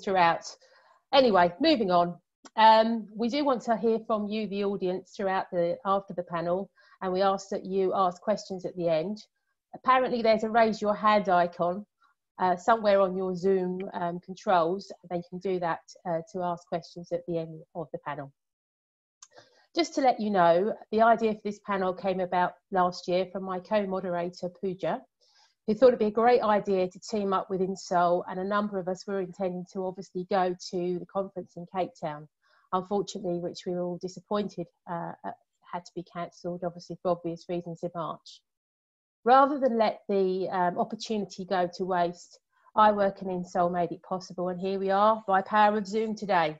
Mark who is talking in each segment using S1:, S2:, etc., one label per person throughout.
S1: throughout. Anyway, moving on. Um, we do want to hear from you, the audience, throughout the after the panel, and we ask that you ask questions at the end. Apparently, there's a raise your hand icon uh, somewhere on your Zoom um, controls. They can do that uh, to ask questions at the end of the panel. Just to let you know, the idea for this panel came about last year from my co-moderator Pooja, who thought it'd be a great idea to team up with INSOL and a number of us were intending to obviously go to the conference in Cape Town, unfortunately, which we were all disappointed uh, uh had to be cancelled, obviously for obvious reasons in March. Rather than let the um, opportunity go to waste, IWIRC and INSOL made it possible and here we are by power of Zoom today.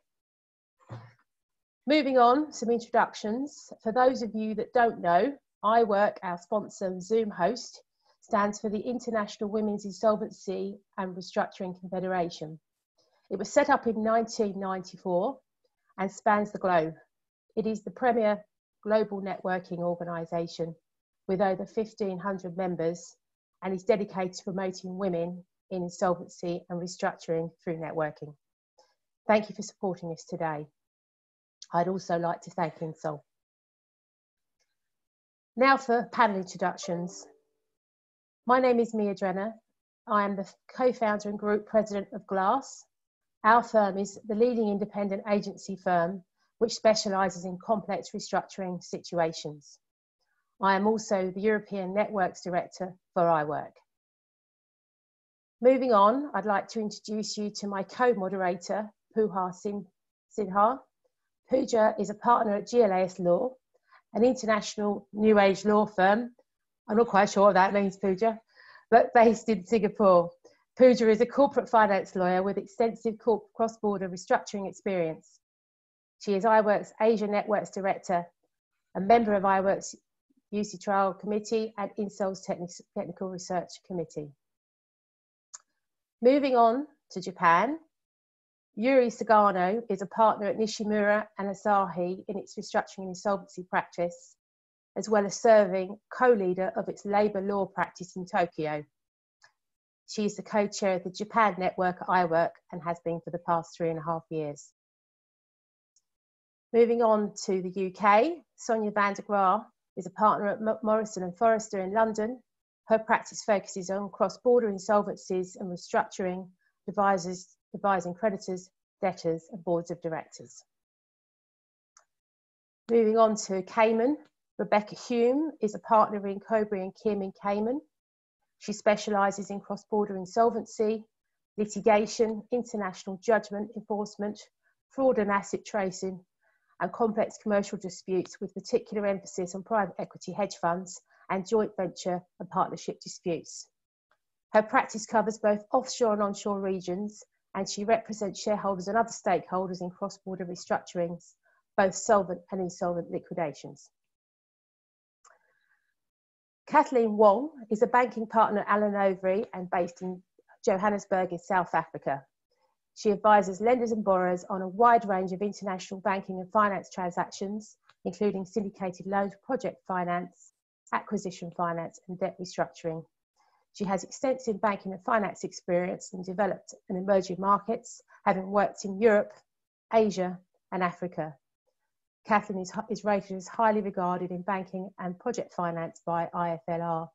S1: Moving on, some introductions. For those of you that don't know, IWIRC, our sponsor and Zoom host, stands for the International Women's Insolvency and Restructuring Confederation. It was set up in 1994 and spans the globe. It is the premier global networking organisation with over 1,500 members and is dedicated to promoting women in insolvency and restructuring through networking. Thank you for supporting us today. I'd also like to thank INSOL. Now for panel introductions. My name is Mia Drennan. I am the co-founder and group president of GLAS. Our firm is the leading independent agency firm which specialises in complex restructuring situations. I am also the European Networks Director for IWIRC. Moving on, I'd like to introduce you to my co-moderator, Pooja Sinha. Pooja is a partner at GLS Law, an international new age law firm. I'm not quite sure what that means, Pooja, but based in Singapore. Pooja is a corporate finance lawyer with extensive cross-border restructuring experience. She is IWIRC's Asia Networks Director, a member of IWIRC's UC Trial Committee and INSOL's Technical Research Committee. Moving on to Japan, Yuri Sugano is a partner at Nishimura and Asahi in its restructuring and insolvency practice, as well as serving co-leader of its labour law practice in Tokyo. She is the co-chair of the Japan network at IWIRC and has been for the past three and a half years. Moving on to the UK, Sonya Van De Graaf is a partner at Morrison and Foerster in London. Her practice focuses on cross-border insolvencies and restructuring, devises advising creditors, debtors, and boards of directors. Moving on to Cayman, Rebecca Hume is a partner in Kobre and Kim in Cayman. She specialises in cross-border insolvency, litigation, international judgment enforcement, fraud and asset tracing, and complex commercial disputes with particular emphasis on private equity hedge funds and joint venture and partnership disputes. Her practice covers both offshore and onshore regions and she represents shareholders and other stakeholders in cross-border restructurings, both solvent and insolvent liquidations. Kathleen Wong is a banking partner at Allen Overy and based in Johannesburg in South Africa. She advises lenders and borrowers on a wide range of international banking and finance transactions, including syndicated loans, project finance, acquisition finance, and debt restructuring. She has extensive banking and finance experience in developed and emerging markets, having worked in Europe, Asia, and Africa. Kathleen is, is rated as highly regarded in banking and project finance by IFLR.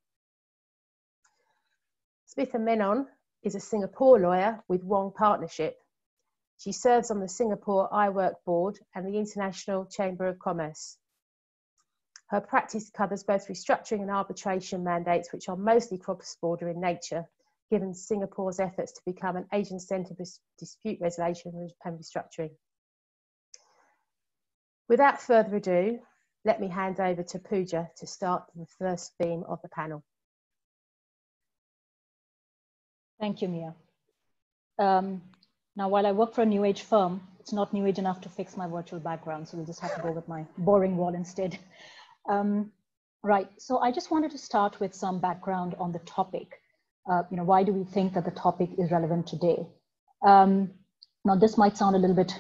S1: Smitha Menon is a Singapore lawyer with Wong Partnership. She serves on the Singapore IWIRC Board and the International Chamber of Commerce. Her practice covers both restructuring and arbitration mandates, which are mostly cross-border in nature, given Singapore's efforts to become an Asian centre for dispute resolution and restructuring. Without further ado, let me hand over to Pooja to start the first theme of the panel.
S2: Thank you, Mia. Um, now, while I work for a new age firm, it's not new age enough to fix my virtual background, so we'll just have to go with my boring wall instead. Um, right, so I just wanted to start with some background on the topic. Uh, you know, why do we think that the topic is relevant today? Um, now, this might sound a little bit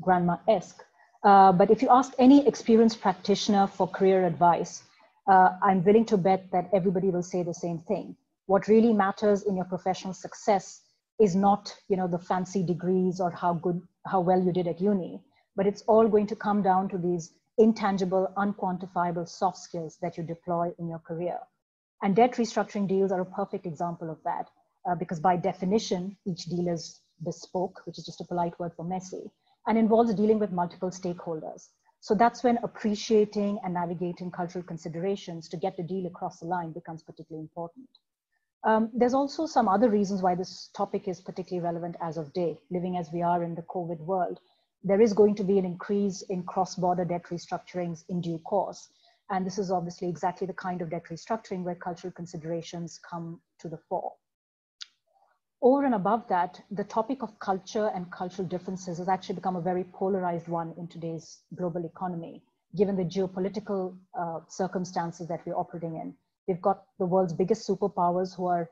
S2: grandma-esque, uh, but if you ask any experienced practitioner for career advice, uh, I'm willing to bet that everybody will say the same thing. What really matters in your professional success is not, you know, the fancy degrees or how good, how well you did at uni, but it's all going to come down to these intangible, unquantifiable soft skills that you deploy in your career. And debt restructuring deals are a perfect example of that, uh, because by definition, each deal is bespoke, which is just a polite word for messy, and involves dealing with multiple stakeholders. So that's when appreciating and navigating cultural considerations to get the deal across the line becomes particularly important. Um, there's also some other reasons why this topic is particularly relevant as of day, living as we are in the COVID world. There is going to be an increase in cross-border debt restructurings in due course. And this is obviously exactly the kind of debt restructuring where cultural considerations come to the fore. Over and above that, the topic of culture and cultural differences has actually become a very polarized one in today's global economy, given the geopolitical uh, circumstances that we're operating in. We've got the world's biggest superpowers who are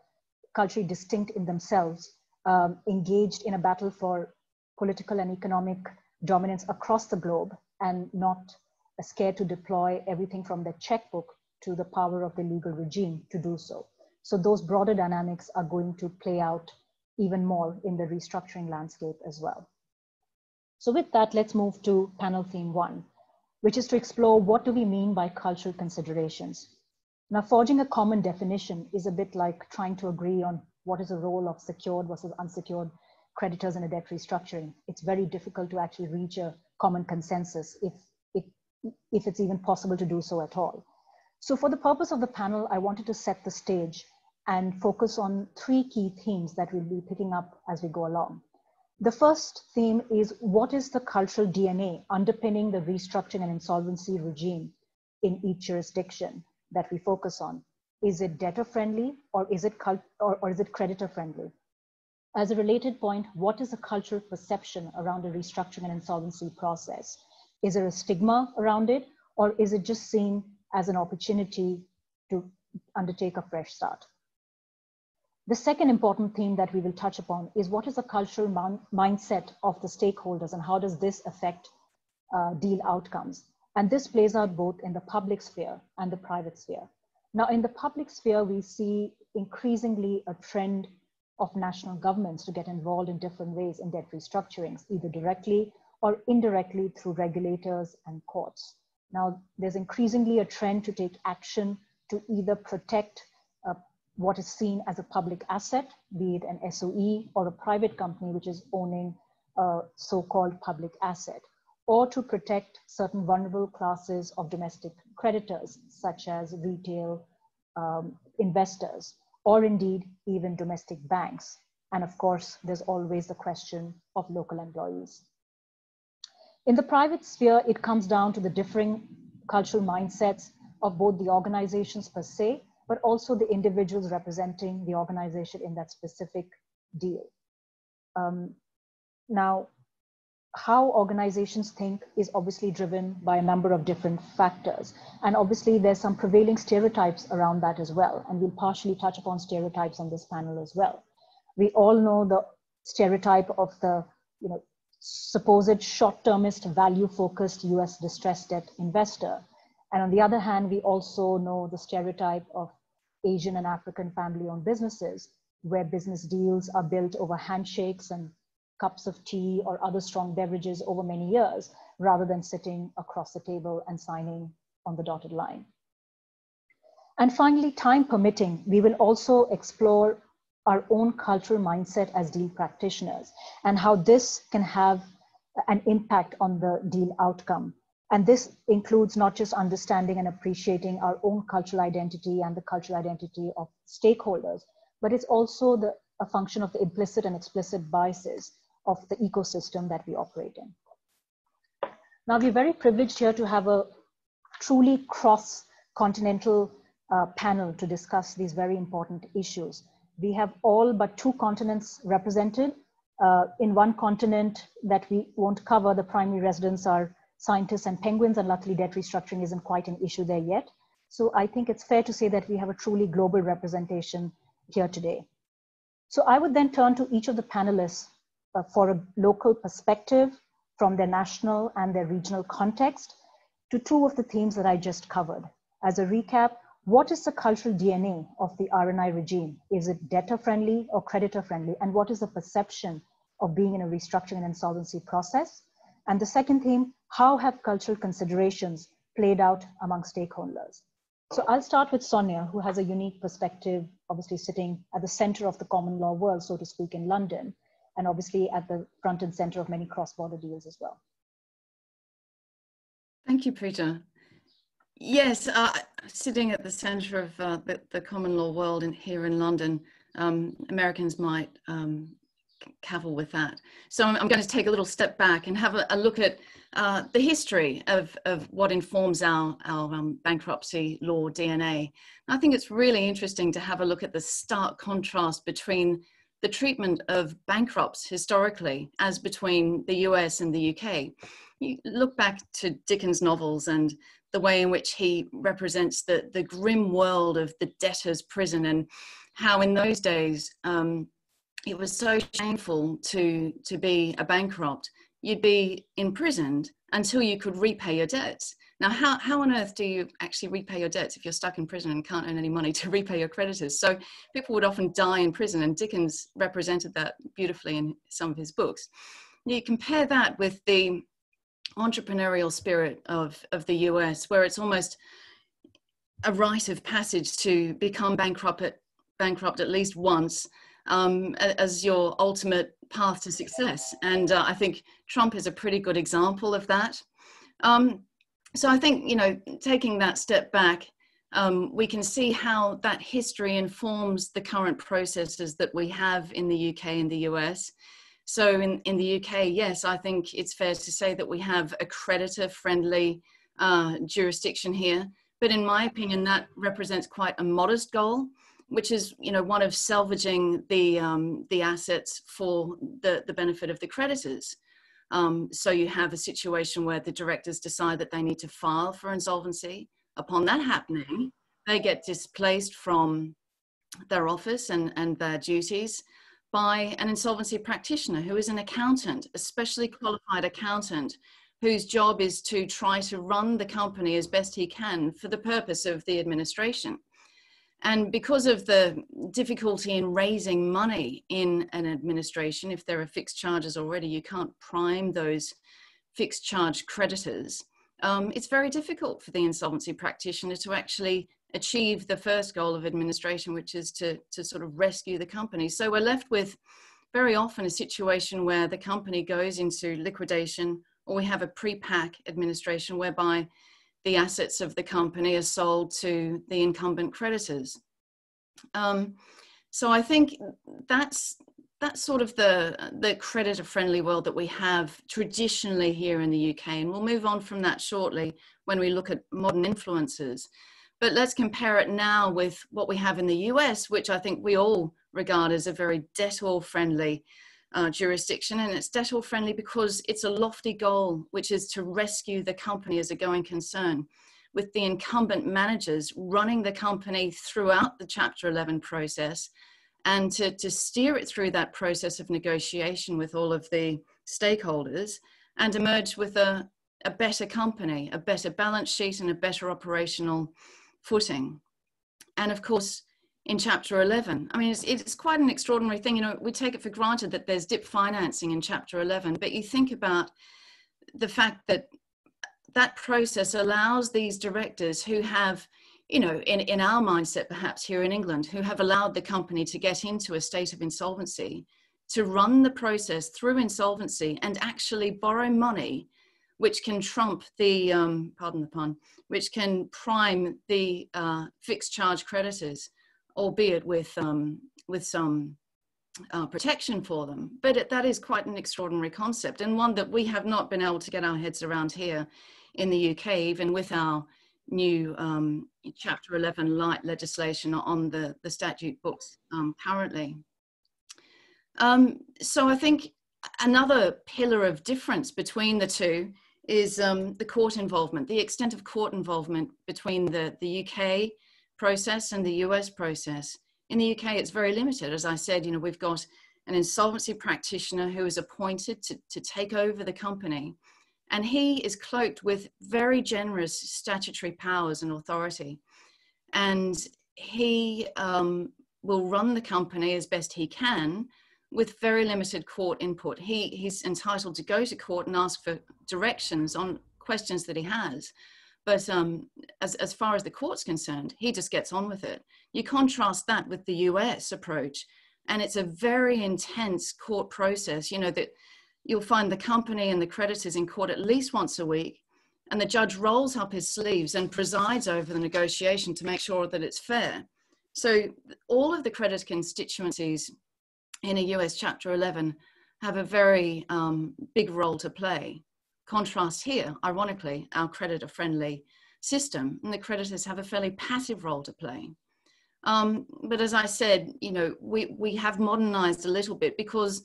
S2: culturally distinct in themselves, um, engaged in a battle for political and economic dominance across the globe, and not scared to deploy everything from their checkbook to the power of the legal regime to do so. So those broader dynamics are going to play out even more in the restructuring landscape as well. So with that, let's move to panel theme one, which is to explore what do we mean by cultural considerations. Now, forging a common definition is a bit like trying to agree on what is the role of secured versus unsecured creditors in a debt restructuring. It's very difficult to actually reach a common consensus if, if, if it's even possible to do so at all. So for the purpose of the panel, I wanted to set the stage and focus on three key themes that we'll be picking up as we go along. The first theme is what is the cultural DNA underpinning the restructuring and insolvency regime in each jurisdiction that we focus on? Is it debtor friendly or is it, or, or is it creditor friendly? As a related point, what is the cultural perception around the restructuring and insolvency process? Is there a stigma around it or is it just seen as an opportunity to undertake a fresh start. The second important theme that we will touch upon is what is the cultural mindset of the stakeholders and how does this affect uh, deal outcomes? And this plays out both in the public sphere and the private sphere. Now, in the public sphere, we see increasingly a trend of national governments to get involved in different ways in debt restructurings, either directly or indirectly through regulators and courts. Now, there's increasingly a trend to take action to either protect what is seen as a public asset, be it an SOE or a private company which is owning a so-called public asset, or to protect certain vulnerable classes of domestic creditors, such as retail um, investors, or indeed even domestic banks. And of course, there's always the question of local employees. In the private sphere, it comes down to the differing cultural mindsets of both the organizations per se, but also the individuals representing the organization in that specific deal. Um, now, how organizations think is obviously driven by a number of different factors. And obviously there's some prevailing stereotypes around that as well. And we'll partially touch upon stereotypes on this panel as well. We all know the stereotype of the you know, supposed short-termist value-focused US distressed debt investor. And on the other hand, we also know the stereotype of Asian and African family-owned businesses where business deals are built over handshakes and cups of tea or other strong beverages over many years, rather than sitting across the table and signing on the dotted line. And finally, time permitting, we will also explore our own cultural mindset as deal practitioners and how this can have an impact on the deal outcome. And this includes not just understanding and appreciating our own cultural identity and the cultural identity of stakeholders, but it's also the, a function of the implicit and explicit biases of the ecosystem that we operate in. Now, we're very privileged here to have a truly cross-continental uh, panel to discuss these very important issues we have all but two continents represented. Uh, in one continent that we won't cover, the primary residents are scientists and penguins, and luckily debt restructuring isn't quite an issue there yet. So I think it's fair to say that we have a truly global representation here today. So I would then turn to each of the panelists uh, for a local perspective from their national and their regional context to two of the themes that I just covered. As a recap, what is the cultural DNA of the R&I regime? Is it debtor friendly or creditor friendly? And what is the perception of being in a restructuring and insolvency process? And the second theme, how have cultural considerations played out among stakeholders? So I'll start with Sonya, who has a unique perspective, obviously sitting at the center of the common law world, so to speak, in London, and obviously at the front and center of many cross-border deals as well.
S3: Thank you, Preeta. Yes, uh, sitting at the centre of uh, the, the, common law world in, here in London, um, Americans might um, cavil with that. So I'm, I'm, going to take a little step back and have a, a look at uh, the history of, of what informs our, our um, bankruptcy law DNA. I think it's really interesting to have a look at the stark contrast between the treatment of bankrupts historically as between the US and the UK. You look back to Dickens' novels and the way in which he represents the, the grim world of the debtor's prison and how in those days um, it was so shameful to, to be a bankrupt. You'd be imprisoned until you could repay your debts. Now, how, how on earth do you actually repay your debts if you're stuck in prison and can't earn any money to repay your creditors? So people would often die in prison, and Dickens represented that beautifully in some of his books. You compare that with the entrepreneurial spirit of, of the US, where it's almost a rite of passage to become bankrupt at, bankrupt at least once um, as your ultimate path to success. And uh, I think Trump is a pretty good example of that. Um, so I think, you know, taking that step back, um, we can see how that history informs the current processes that we have in the UK and the US. So in, in the UK, yes, I think it's fair to say that we have a creditor friendly uh, jurisdiction here. But in my opinion, that represents quite a modest goal, which is you know one of salvaging the um, the assets for the, the benefit of the creditors. Um, so you have a situation where the directors decide that they need to file for insolvency. Upon that happening, they get displaced from their office and, and their duties by an insolvency practitioner who is an accountant, a specially qualified accountant, whose job is to try to run the company as best he can for the purpose of the administration. And because of the difficulty in raising money in an administration, if there are fixed charges already, you can't prime those fixed charge creditors. Um, it's very difficult for the insolvency practitioner to actually achieve the first goal of administration, which is to, to sort of rescue the company. So we're left with very often a situation where the company goes into liquidation or we have a pre-pack administration whereby the assets of the company are sold to the incumbent creditors. Um, so I think that's that's sort of the the creditor friendly world that we have traditionally here in the UK, and we'll move on from that shortly when we look at modern influences. But let's compare it now with what we have in the US, which I think we all regard as a very debtor friendly uh, jurisdiction. And it's debtor friendly because it's a lofty goal, which is to rescue the company as a going concern, with the incumbent managers running the company throughout the Chapter 11 process and to, to steer it through that process of negotiation with all of the stakeholders and emerge with a, a better company, a better balance sheet, and a better operational footing. And of course, in chapter 11, I mean, it's, it's quite an extraordinary thing. You know, we take it for granted that there's DIP financing in chapter 11, but you think about the fact that that process allows these directors who have you know, in, in our mindset, perhaps here in England, who have allowed the company to get into a state of insolvency, to run the process through insolvency and actually borrow money which can trump the, um, pardon the pun, which can prime the uh, fixed charge creditors, albeit with, um, with some uh, protection for them. But it, that is quite an extraordinary concept and one that we have not been able to get our heads around here in the UK, even with our new um, Chapter 11 light legislation on the, the statute books um, currently. Um, so I think another pillar of difference between the two is um, the court involvement, the extent of court involvement between the, the UK process and the US process. In the UK, it's very limited. As I said, you know, we've got an insolvency practitioner who is appointed to, to take over the company. And he is cloaked with very generous statutory powers and authority. and he um, will run the company as best he can with very limited court input. He, he's entitled to go to court and ask for directions on questions that he has. But um, as, as far as the court's concerned, he just gets on with it. You contrast that with the US approach, and it's a very intense court process. You know, that you'll find the company and the creditors in court at least once a week, and the judge rolls up his sleeves and presides over the negotiation to make sure that it's fair. So, all of the credit constituencies in a US Chapter 11 have a very um, big role to play. Contrast here, ironically, our creditor friendly system, and the creditors have a fairly passive role to play. Um, but as I said, you know, we, we have modernized a little bit because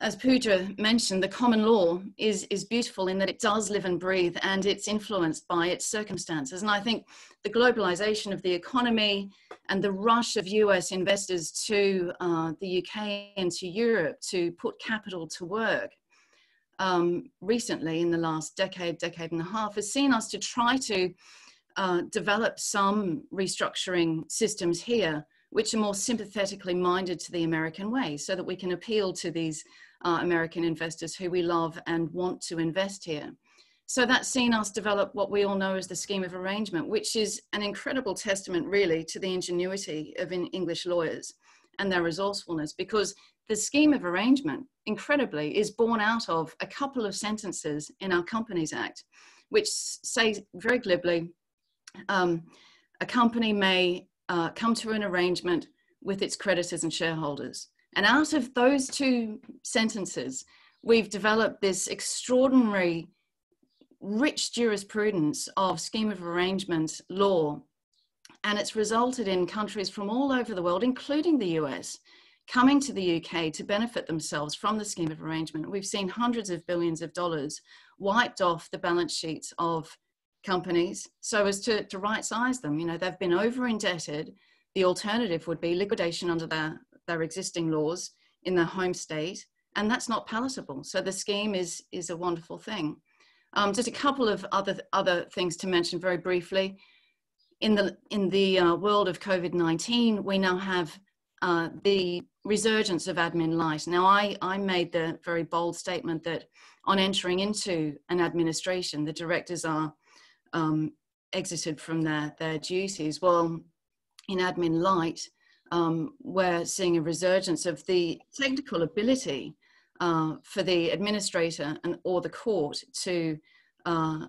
S3: as Pooja mentioned, the common law is, is beautiful in that it does live and breathe and it's influenced by its circumstances. And I think the globalization of the economy and the rush of US investors to uh, the UK and to Europe to put capital to work um, recently in the last decade, decade and a half has seen us to try to uh, develop some restructuring systems here which are more sympathetically minded to the American way so that we can appeal to these uh, American investors who we love and want to invest here. So that's seen us develop what we all know as the scheme of arrangement, which is an incredible testament, really, to the ingenuity of English lawyers and their resourcefulness, because the scheme of arrangement, incredibly, is born out of a couple of sentences in our Companies Act, which say very glibly um, a company may uh, come to an arrangement with its creditors and shareholders. And out of those two sentences, we've developed this extraordinary, rich jurisprudence of scheme of arrangement law. And it's resulted in countries from all over the world, including the US, coming to the UK to benefit themselves from the scheme of arrangement. We've seen hundreds of billions of dollars wiped off the balance sheets of companies so as to, to right size them. You know, they've been over indebted. The alternative would be liquidation under their their existing laws in their home state, and that's not palatable. So the scheme is is a wonderful thing. Um, just a couple of other other things to mention very briefly. In the in the uh, world of COVID nineteen, we now have uh, the resurgence of admin light. Now, I I made the very bold statement that on entering into an administration, the directors are um, exited from their their duties. Well, in admin light, um, we're seeing a resurgence of the technical ability uh, for the administrator and or the court to uh,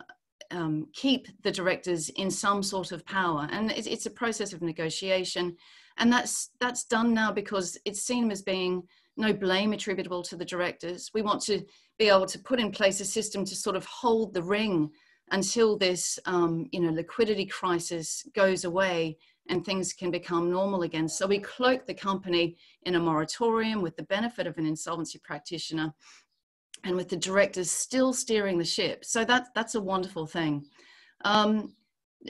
S3: um, keep the directors in some sort of power, and it's, it's, a process of negotiation, and that's that's done now because it's seen as being no blame attributable to the directors. We want to be able to put in place a system to sort of hold the ring until this um, you know liquidity crisis goes away and things can become normal again. So we cloak the company in a moratorium with the benefit of an insolvency practitioner and with the directors still steering the ship. So that, that's a wonderful thing. Um,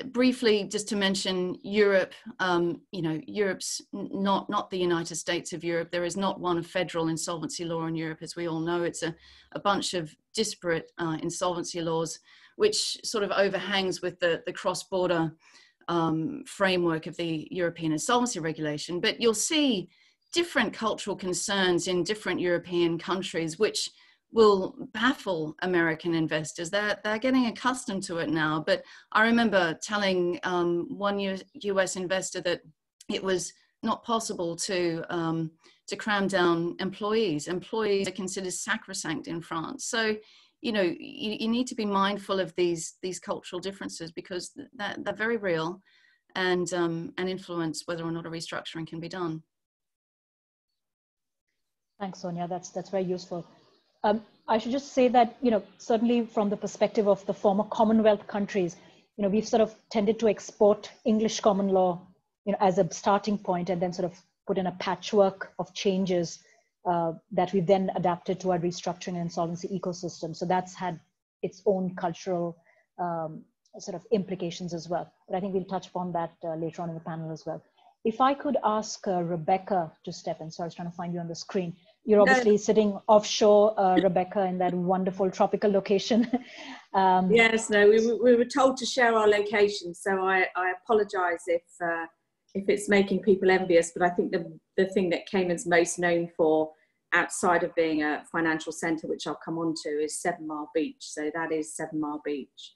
S3: briefly, just to mention Europe, um, you know, Europe's not, not the United States of Europe. There is not one federal insolvency law in Europe, as we all know. It's a, a bunch of disparate uh, insolvency laws, which sort of overhangs with the, the cross-border um, framework of the European insolvency regulation, but you'll see different cultural concerns in different European countries, which will baffle American investors. They're, they're getting accustomed to it now. But I remember telling um, one US investor that it was not possible to, um, to cram down employees. Employees are considered sacrosanct in France. So you know you, you need to be mindful of these these cultural differences because they're, they're very real and um, and influence whether or not a restructuring can be done
S2: thanks sonya that's that's very useful um, i should just say that you know certainly from the perspective of the former commonwealth countries you know we've sort of tended to export english common law you know as a starting point and then sort of put in a patchwork of changes uh, that we then adapted to our restructuring and insolvency ecosystem. So that's had its own cultural um, sort of implications as well. But I think we'll touch upon that uh, later on in the panel as well. If I could ask uh, Rebecca to step in, so I was trying to find you on the screen. You're obviously no. sitting offshore, uh, Rebecca, in that wonderful tropical location.
S4: um, yes, no, we, we were told to share our location, so I, I apologise if uh, if it's making people envious. But I think the the thing that Cayman's most known for, outside of being a financial centre, which I'll come on to, is Seven Mile Beach. So that is Seven Mile Beach.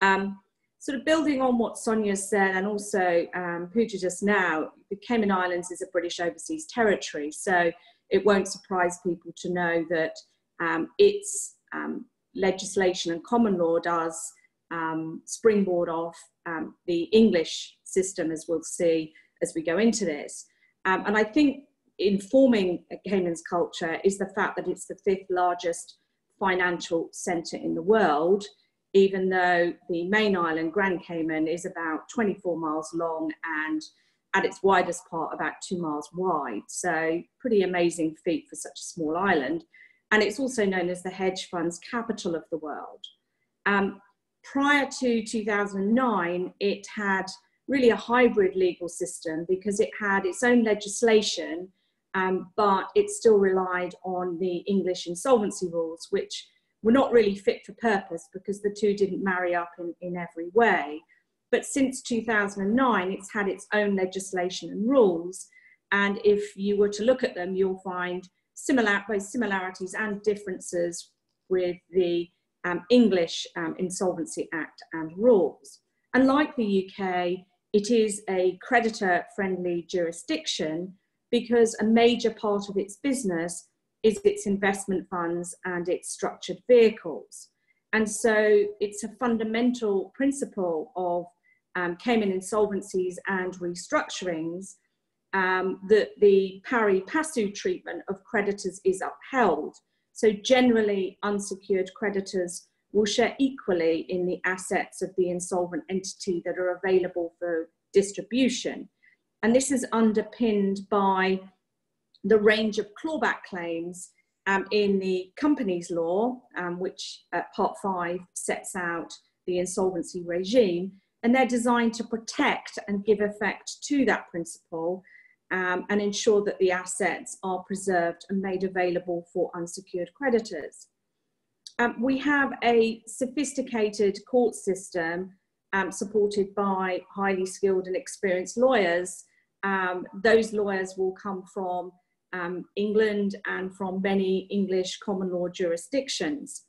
S4: Um, sort of building on what Sonya said, and also um, Pooja just now, the Cayman Islands is a British overseas territory. So it won't surprise people to know that um, its um, legislation and common law does um, springboard off um, the English system, as we'll see as we go into this. Um, and I think informing Cayman's culture is the fact that it's the fifth largest financial centre in the world, even though the main island, Grand Cayman, is about 24 miles long and at its widest part about two miles wide. So pretty amazing feat for such a small island. And it's also known as the hedge fund's capital of the world. Um, prior to 2009, it had really a hybrid legal system because it had its own legislation, um, but it still relied on the English insolvency rules, which were not really fit for purpose because the two didn't marry up in, in every way. But since 2009, it's had its own legislation and rules. And if you were to look at them, you'll find similar, both similarities and differences with the um, English um, Insolvency Act and rules. And like the UK, it is a creditor friendly jurisdiction because a major part of its business is its investment funds and its structured vehicles. And so it's a fundamental principle of um, in insolvencies and restructurings, um, that the pari passu treatment of creditors is upheld. So generally, unsecured creditors will share equally in the assets of the insolvent entity that are available for distribution. And this is underpinned by the range of clawback claims um, in the companies law, um, which uh, Part 5 sets out the insolvency regime, and they're designed to protect and give effect to that principle um, and ensure that the assets are preserved and made available for unsecured creditors. Um, we have a sophisticated court system um, supported by highly skilled and experienced lawyers. Um, those lawyers will come from um, England and from many English common law jurisdictions.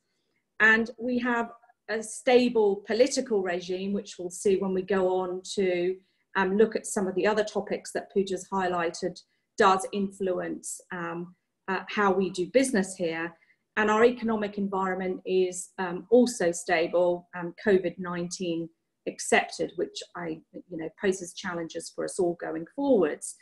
S4: And we have a stable political regime, which we'll see when we go on to um, look at some of the other topics that Pooja's highlighted, does influence um, uh, how we do business here. And our economic environment is um, also stable, um, COVID-19 accepted, which I, you know, poses challenges for us all going forwards.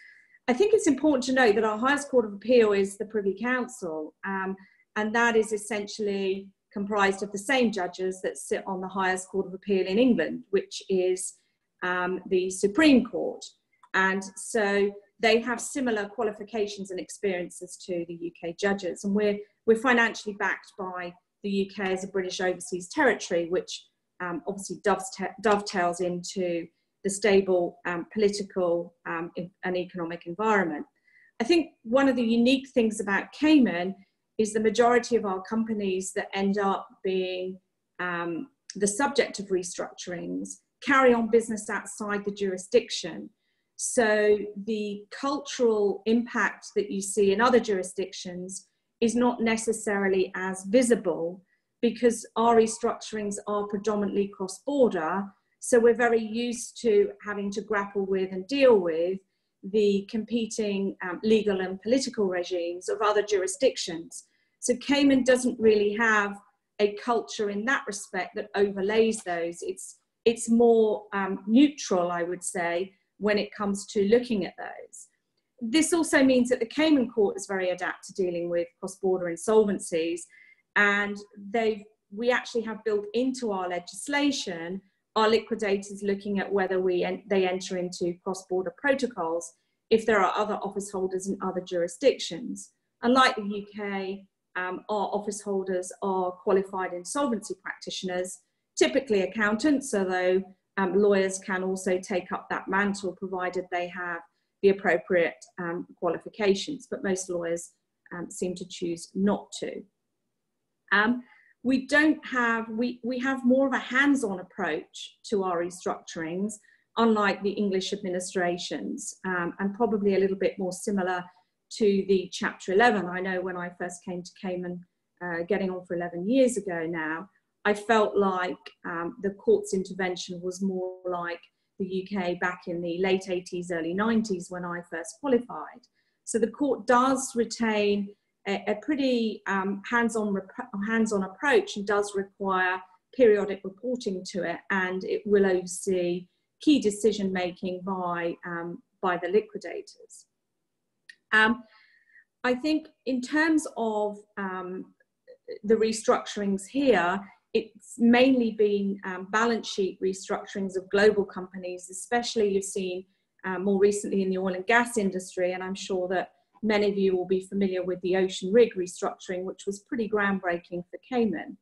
S4: I think it's important to note that our highest court of appeal is the Privy Council, um, and that is essentially comprised of the same judges that sit on the highest court of appeal in England, which is um, the Supreme Court. And so they have similar qualifications and experiences to the UK judges. And we're, we're financially backed by the UK as a British overseas territory, which um, obviously dovetails into the stable um, political um, and economic environment. I think one of the unique things about Cayman is the majority of our companies that end up being um, the subject of restructurings carry on business outside the jurisdiction. So the cultural impact that you see in other jurisdictions is not necessarily as visible because our restructurings are predominantly cross border. So we're very used to having to grapple with and deal with the competing um, legal and political regimes of other jurisdictions. So Cayman doesn't really have a culture in that respect that overlays those. It's, it's more um, neutral, I would say, when it comes to looking at those. This also means that the Cayman court is very adept to dealing with cross-border insolvencies and they've, we actually have built into our legislation our liquidators looking at whether we en they enter into cross-border protocols if there are other office holders in other jurisdictions. Unlike the UK, um, our office holders are qualified insolvency practitioners, typically accountants, although um, lawyers can also take up that mantle provided they have the appropriate um, qualifications. But most lawyers um, seem to choose not to. We don't have, we, we have more of a hands-on approach to our restructurings, unlike the English administrations, um, and probably a little bit more similar to the Chapter 11. I know when I first came to Cayman, uh, getting on for 11 years ago now, I felt like um, the court's intervention was more like the UK back in the late 80s, early 90s when I first qualified. So the court does retain a, a pretty um, hands-on hands-on approach and does require periodic reporting to it, and it will oversee key decision making by um, by the liquidators. Um, I think in terms of um, the restructurings here, it's mainly been um, balance sheet restructurings of global companies, especially you've seen uh, more recently in the oil and gas industry. And I'm sure that many of you will be familiar with the Ocean Rig restructuring, which was pretty groundbreaking for Cayman.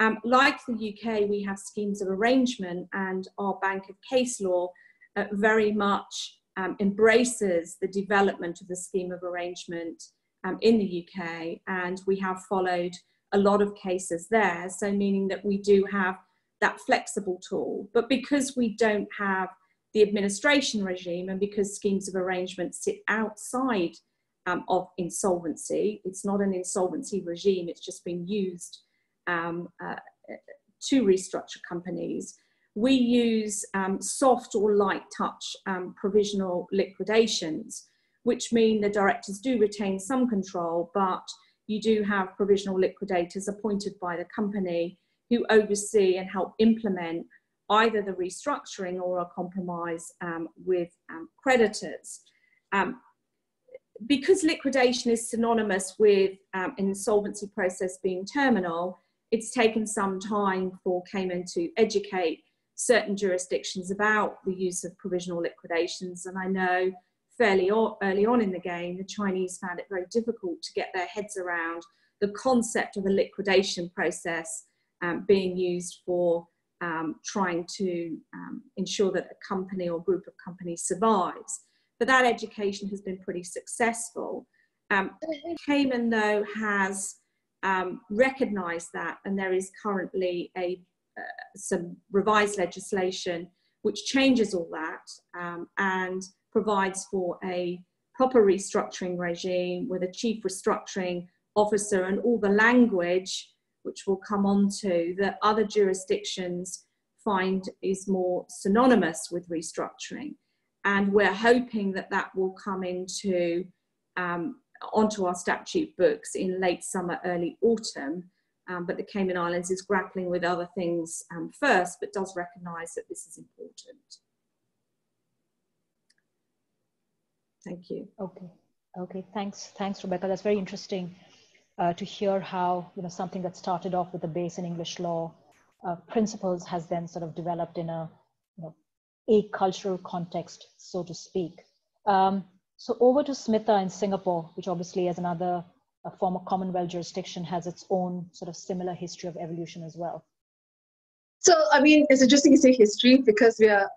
S4: Um, like the UK, we have schemes of arrangement, and our Bank of Case Law uh, very much um, embraces the development of the scheme of arrangement um, in the UK, and we have followed a lot of cases there. So, meaning that we do have that flexible tool. But because we don't have the administration regime and because schemes of arrangement sit outside um, of insolvency, it's not an insolvency regime, it's just been used um, uh, to restructure companies. We use um, soft or light touch um, provisional liquidations, which mean the directors do retain some control, but you do have provisional liquidators appointed by the company who oversee and help implement either the restructuring or a compromise um, with um, creditors. Um, because liquidation is synonymous with um, insolvency process being terminal, it's taken some time for Cayman to educate certain jurisdictions about the use of provisional liquidations. And I know fairly early on in the game, the Chinese found it very difficult to get their heads around the concept of a liquidation process um, being used for um, trying to um, ensure that a company or group of companies survives. But that education has been pretty successful. Um, Cayman, though, has um, recognized that, and there is currently a uh, some revised legislation which changes all that um, and provides for a proper restructuring regime with a chief restructuring officer and all the language which we'll come on to that other jurisdictions find is more synonymous with restructuring and we're hoping that that will come into um, onto our statute books in late summer early autumn um, but the cayman islands is grappling with other things um, first but does recognize that this is important Thank you.
S2: Okay. Okay. Thanks. Thanks, Rebecca. That's very interesting uh, to hear how you know something that started off with a base in English law uh, principles has then sort of developed in a a cultural context, so to speak. Um, so over to Smitha in Singapore, which obviously as another former Commonwealth jurisdiction has its own sort of similar history of evolution as well.
S5: So, I mean, it's interesting to say history because we are,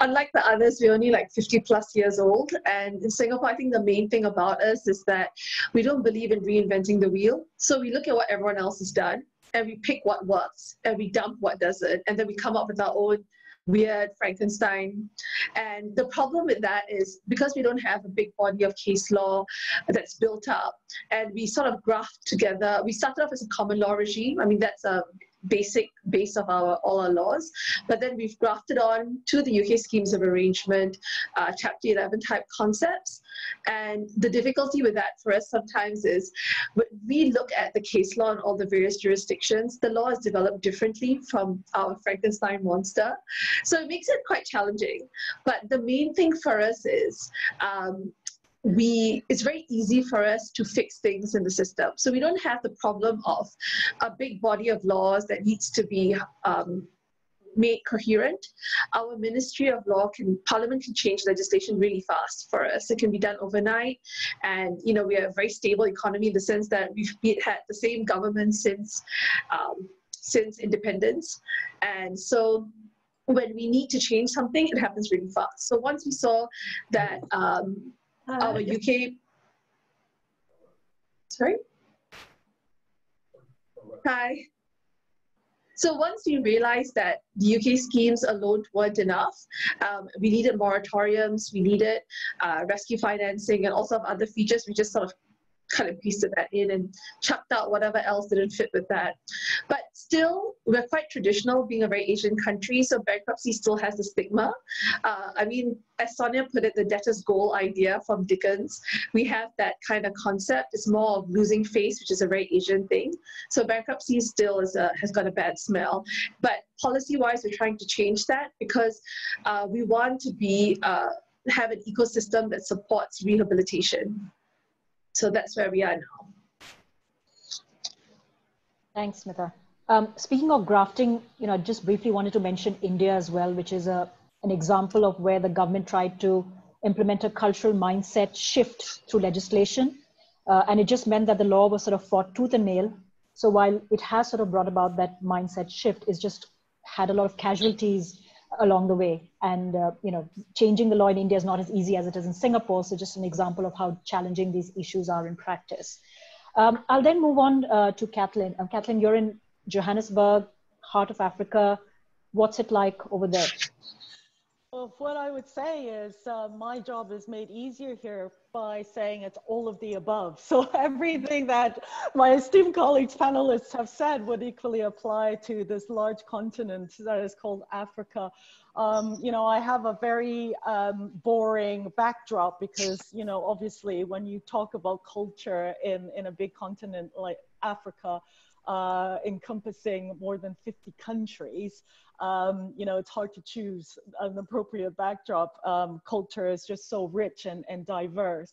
S5: unlike the others, we're only like 50 plus years old. And in Singapore, I think the main thing about us is that we don't believe in reinventing the wheel. So we look at what everyone else has done and we pick what works and we dump what doesn't. And then we come up with our own weird Frankenstein. And the problem with that is because we don't have a big body of case law that's built up, and we sort of graft together. We started off as a common law regime. I mean, that's a basic base of our all our laws. But then we've grafted on to the UK schemes of arrangement, uh, Chapter 11 type concepts. And the difficulty with that for us sometimes is when we look at the case law in all the various jurisdictions, the law is developed differently from our Frankenstein monster. So it makes it quite challenging. But the main thing for us is um, we it's very easy for us to fix things in the system. So we don't have the problem of a big body of laws that needs to be um, made coherent. Our ministry of law can parliament can change legislation really fast for us. It can be done overnight. And you know we are a very stable economy in the sense that we've had the same government since um, since independence. And so when we need to change something it happens really fast. So once we saw that um, our UK Sorry? Hi. So once we realized that the UK schemes alone weren't enough, um, we needed moratoriums, we needed uh, rescue financing, and also other features. We just sort of kind of pasted that in and chucked out whatever else didn't fit with that. But still, we're quite traditional, being a very Asian country, so bankruptcy still has the stigma. Uh, I mean, as Sonya put it, the debtor's goal idea from Dickens, we have that kind of concept. It's more of losing face, which is a very Asian thing. So bankruptcy still is a, has got a bad smell. But policy-wise, we're trying to change that because uh, we want to be uh, have an ecosystem that supports rehabilitation. So that's where we are now.
S2: Thanks, Smitha. Um, speaking of grafting, you know, just briefly wanted to mention India as well, which is a, an example of where the government tried to implement a cultural mindset shift through legislation. Uh, and it just meant that the law was sort of fought tooth and nail. So while it has sort of brought about that mindset shift, it's just had a lot of casualties along the way. And uh, you know, changing the law in India is not as easy as it is in Singapore. So just an example of how challenging these issues are in practice. Um, I'll then move on uh, to Kathleen. Um, Kathleen, you're in Johannesburg, heart of Africa. What's it like over there?
S6: Well, what I would say is uh, my job is made easier here by saying it's all of the above. So everything that my esteemed colleagues, panelists have said would equally apply to this large continent that is called Africa. Um, you know, I have a very um, boring backdrop because, you know, obviously when you talk about culture in, in a big continent like Africa, uh, encompassing more than 50 countries, um, you know, it's hard to choose an appropriate backdrop. Um, culture is just so rich and, and diverse.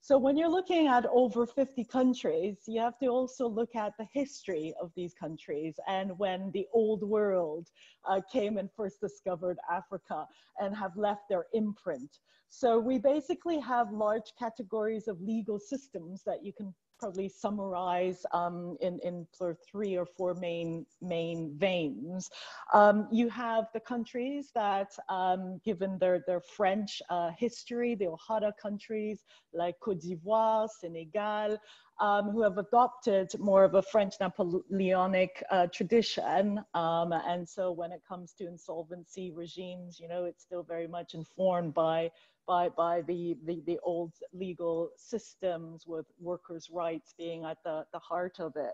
S6: So when you're looking at over 50 countries, you have to also look at the history of these countries and when the old world uh, came and first discovered Africa and have left their imprint. So we basically have large categories of legal systems that you can probably summarize um, in, in sort of three or four main, main veins. Um, you have the countries that, um, given their, their French uh, history, the OHADA countries like Cote d'Ivoire, Senegal, um, who have adopted more of a French Napoleonic uh, tradition. Um, and so when it comes to insolvency regimes, you know, it's still very much informed by by, by the, the, the old legal systems with workers' rights being at the, the heart of it.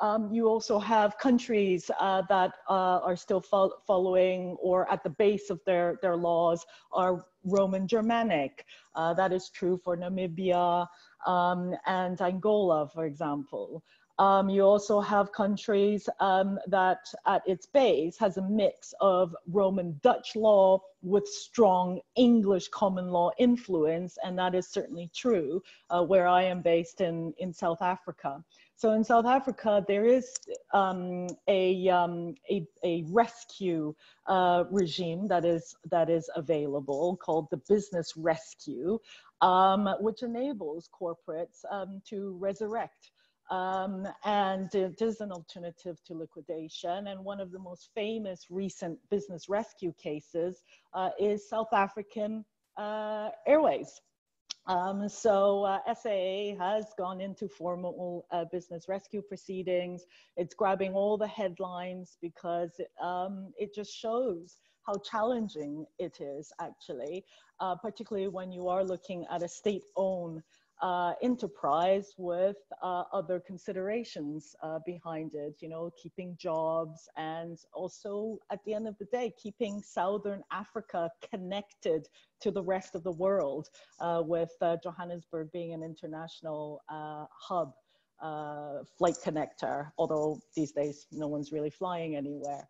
S6: Um, you also have countries uh, that uh, are still fo following or at the base of their, their laws are Roman Germanic. Uh, that is true for Namibia um, and Angola, for example. Um, you also have countries um, that at its base has a mix of Roman Dutch law with strong English common law influence, and that is certainly true uh, where I am based in, in South Africa. So in South Africa, there is um, a, um, a, a, rescue uh, regime that is, that is available called the business rescue, um, which enables corporates um, to resurrect um, and it is an alternative to liquidation. And one of the most famous recent business rescue cases uh, is South African uh, Airways. Um, so uh, SAA has gone into formal uh, business rescue proceedings. It's grabbing all the headlines because um, it just shows how challenging it is actually, uh, particularly when you are looking at a state-owned uh, enterprise with uh, other considerations uh, behind it, you know, keeping jobs and also at the end of the day, keeping Southern Africa connected to the rest of the world uh, with uh, Johannesburg being an international uh, hub. flight connector, although these days no one's really flying anywhere.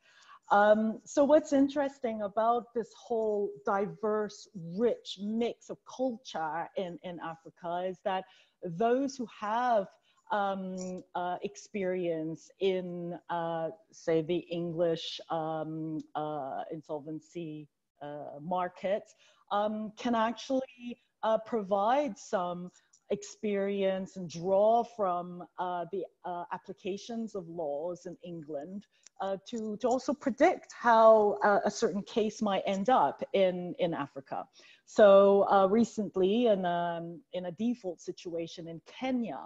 S6: Um, so what's interesting about this whole diverse, rich mix of culture in, in Africa is that those who have um, uh, experience in, uh, say, the English um, uh, insolvency uh, market um, can actually uh, provide some experience and draw from uh, the applications of laws in England uh, to, to also predict how uh, a certain case might end up in, in Africa. So uh, recently in, um, in a default situation in Kenya,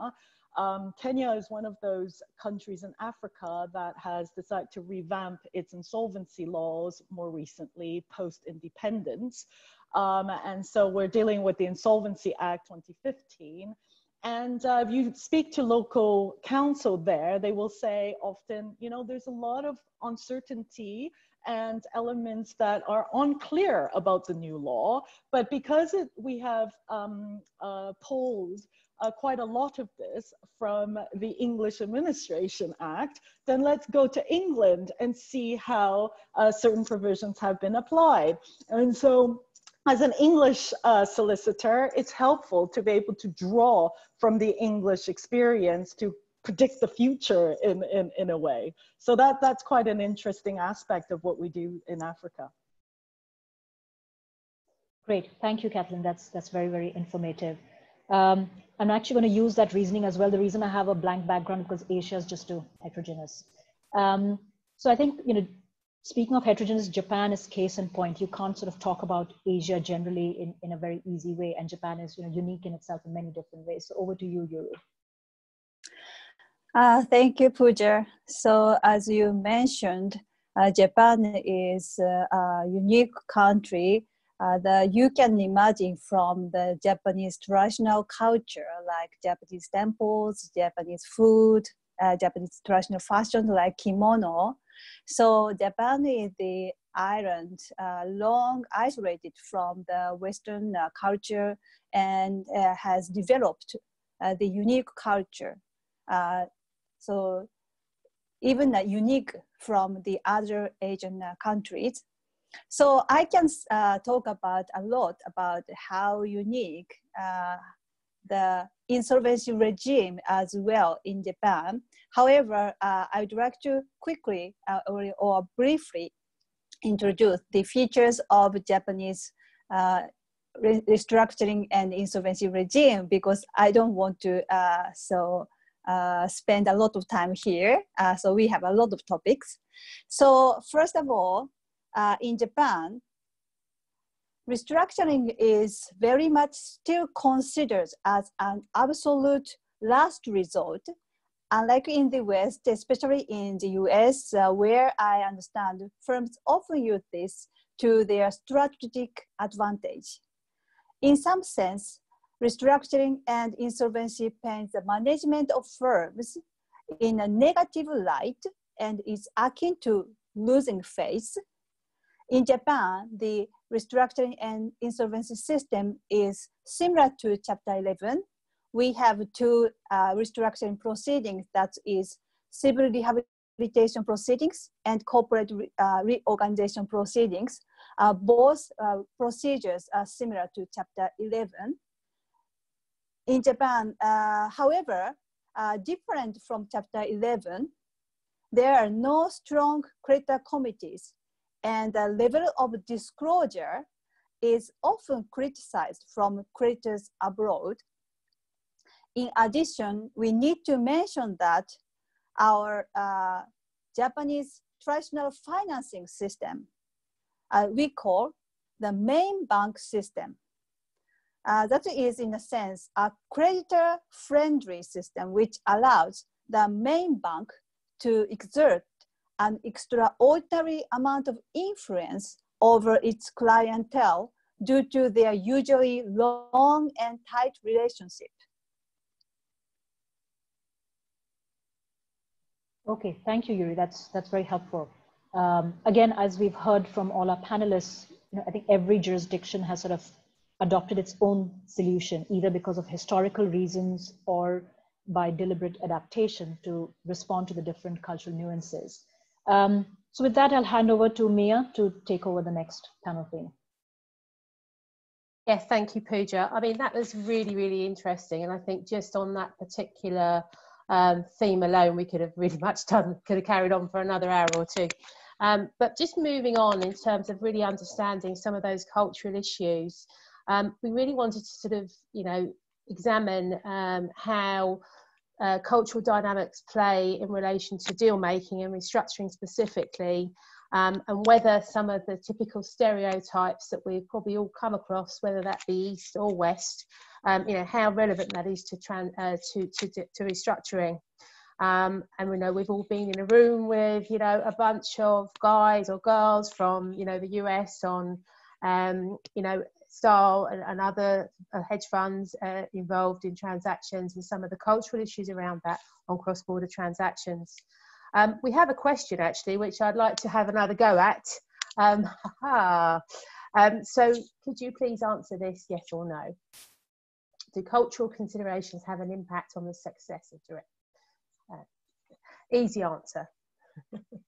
S6: um, Kenya is one of those countries in Africa that has decided to revamp its insolvency laws more recently, post independence. Um, and so we're dealing with the Insolvency Act 2015. And uh, if you speak to local counsel there, they will say often, you know, there's a lot of uncertainty and elements that are unclear about the new law. But because it, we have um, uh, polls uh, quite a lot of this from the English Administration Act, then let's go to England and see how uh, certain provisions have been applied. And so as an English uh, solicitor, it's helpful to be able to draw from the English experience to predict the future in, in, in a way. So that, that's quite an interesting aspect of what we do in Africa.
S2: Great, thank you, Kathleen. That's, that's very, very informative. Um, I'm actually going to use that reasoning as well. The reason I have a blank background because Asia is just too heterogeneous. Um, so I think, you know, speaking of heterogeneous, Japan is case in point. You can't sort of talk about Asia generally in, in a very easy way. And Japan is, you know, unique in itself in many different ways. So over to you, Yuri.
S7: Uh, thank you, Pooja. So as you mentioned, uh, Japan is uh, a unique country uh, that you can imagine from the Japanese traditional culture, like Japanese temples, Japanese food, uh, Japanese traditional fashion like kimono. So Japan is the island uh, long isolated from the Western uh, culture and uh, has developed uh, the unique culture. so even unique from the other Asian countries. So I can uh, talk about a lot about how unique uh, the insolvency regime as well in Japan. However, uh, I would like to quickly uh, or, or, briefly introduce the features of Japanese uh, restructuring and insolvency regime because I don't want to uh, so spend a lot of time here. so we have a lot of topics. So first of all, uh, in Japan, restructuring is very much still considered as an absolute last resort. Unlike in the West, especially in the US, uh, where I understand firms often use this to their strategic advantage. In some sense, restructuring and insolvency paints the management of firms in a negative light and is akin to losing face in Japan, the restructuring and insolvency system is similar to Chapter 11. We have two uh, restructuring proceedings that is civil rehabilitation proceedings and corporate re, uh, reorganization proceedings. Uh, both uh, procedures are similar to Chapter 11. In Japan, uh, however, uh, different from Chapter 11, there are no strong creditor committees and the level of disclosure is often criticized from creditors abroad. In addition, we need to mention that our uh, Japanese traditional financing system, uh, we call the main bank system. Uh, that is, in a sense, a creditor-friendly system which allows the main bank to exert an extraordinary amount of influence over its clientele due to their usually long and tight relationship.
S2: Okay, thank you, Yuri. That's that's very helpful. Um, again, as we've heard from all our panelists, you know, I think every jurisdiction has sort of adopted its own solution, either because of historical reasons or by deliberate adaptation to respond to the different cultural nuances. Um, so with that, I'll hand over to Mia to take over the next panel theme.
S1: Yes, thank you, Pooja. I mean, that was really, really interesting. And I think just on that particular um, theme alone, we could have really much done, could have carried on for another hour or two. Um, but just moving on in terms of really understanding some of those cultural issues, um, we really wanted to sort of, you know, examine um, how uh, cultural dynamics play in relation to deal making and restructuring specifically, um, and whether some of the typical stereotypes that we've probably all come across, whether that be East or West, um, you know, how relevant that is to, uh, to, to, to restructuring. Um, and we know we've all been in a room with, you know, a bunch of guys or girls from, you know, the US on, um, you know, style and, and other uh, hedge funds uh, involved in transactions and some of the cultural issues around that on cross-border transactions. Um, we have a question actually, which I'd like to have another go at. Um, um, so could you please answer this, yes or no? Do cultural considerations have an impact on the success of direct? Uh, easy answer.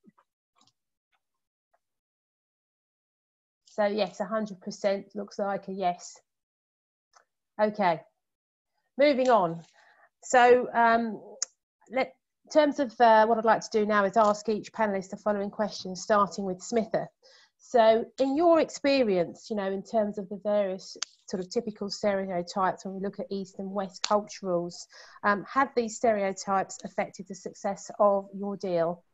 S1: So yes, 100% looks like a yes. Okay, moving on. So um, let, in terms of uh, what I'd like to do now is ask each panelist the following questions, starting with Smitha. So in your experience, you know, in terms of the various sort of typical stereotypes when we look at East and West culturals, um, have these stereotypes affected the success of your deal?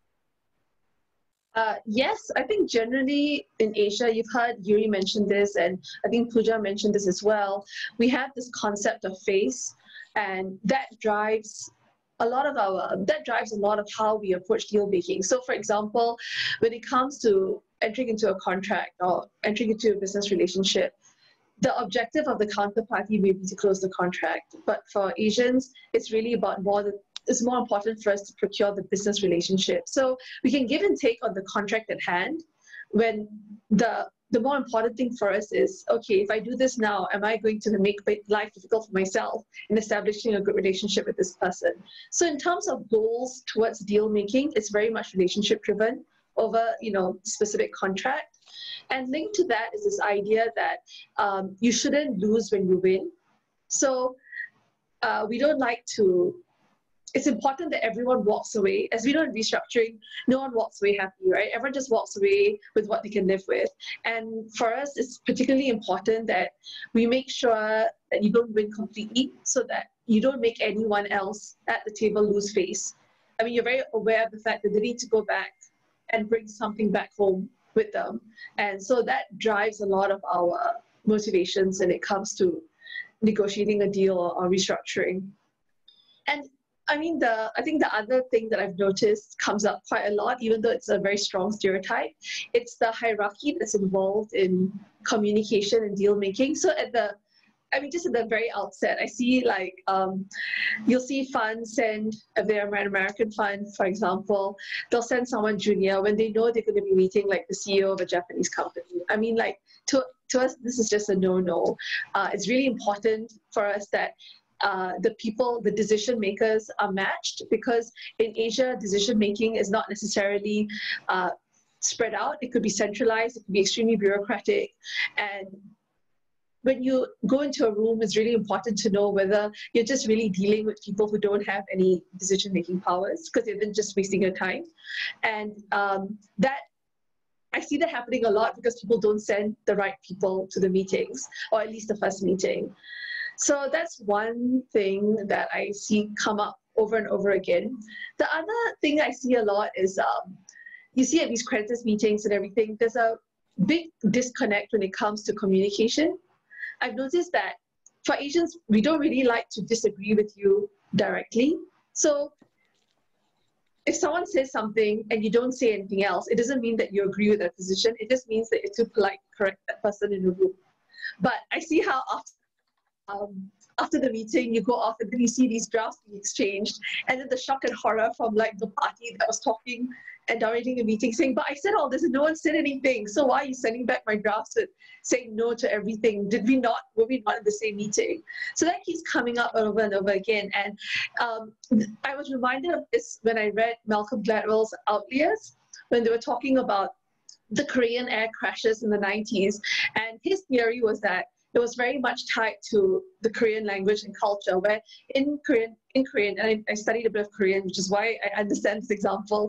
S5: Uh, yes, I think generally in Asia, you've heard Yuri mention this, and I think Pooja mentioned this as well. We have this concept of face, and that drives a lot of our that drives a lot of how we approach deal making. So, for example, when it comes to entering into a contract or entering into a business relationship, the objective of the counterparty may be to close the contract, but for Asians, it's really about more the it's more important for us to procure the business relationship. So we can give and take on the contract at hand when the the more important thing for us is okay if i do this now am i going to make life difficult for myself in establishing a good relationship with this person? So in terms of goals towards deal making it's very much relationship driven over you know specific contract. And linked to that is this idea that um, you shouldn't lose when you win. So uh, we don't like to it's important that everyone walks away. As we know in restructuring, no one walks away happy, right? Everyone just walks away with what they can live with. And for us, it's particularly important that we make sure that you don't win completely so that you don't make anyone else at the table lose face. I mean, you're very aware of the fact that they need to go back and bring something back home with them. And so that drives a lot of our motivations when it comes to negotiating a deal or, restructuring. And I mean, the I think the other thing that I've noticed comes up quite a lot, even though it's a very strong stereotype, it's the hierarchy that's involved in communication and deal making. So at the I mean, just at the very outset, I see like um, you'll see funds send if they're an American fund, for example, they'll send someone junior when they know they're going to be meeting like the CEO of a Japanese company. I mean, like to to us, this is just a no-no. Uh, it's really important for us that uh, the people, the decision makers are matched because in Asia, decision making is not necessarily uh, spread out. It could be centralized, it could be extremely bureaucratic. And when you go into a room, it's really important to know whether you're just really dealing with people who don't have any decision making powers because you're then just wasting your time. And um, that I see that happening a lot because people don't send the right people to the meetings, or at least the first meeting. So that's one thing that I see come up over and over again. The other thing I see a lot is um, you see at these creditors meetings and everything, there's a big disconnect when it comes to communication. I've noticed that for Asians, we don't really like to disagree with you directly. So if someone says something and you don't say anything else, it doesn't mean that you agree with their position. It just means that you're too polite to correct that person in the room. But I see how after um, after the meeting, you go off and then you see these drafts being exchanged, and then the shock and horror from like the party that was talking and dominating the meeting, saying, "But I said all this and no one said anything. So why are you sending back my drafts and saying no to everything? Did we not? Were we not in the same meeting?" So that keeps coming up over and over again. And um, I was reminded of this when I read Malcolm Gladwell's Outliers, when they were talking about the Korean air crashes in the 90s, and his theory was that it was very much tied to the Korean language and culture, where in Korean, in Korean, and I, I studied a bit of Korean, which is why I understand this example.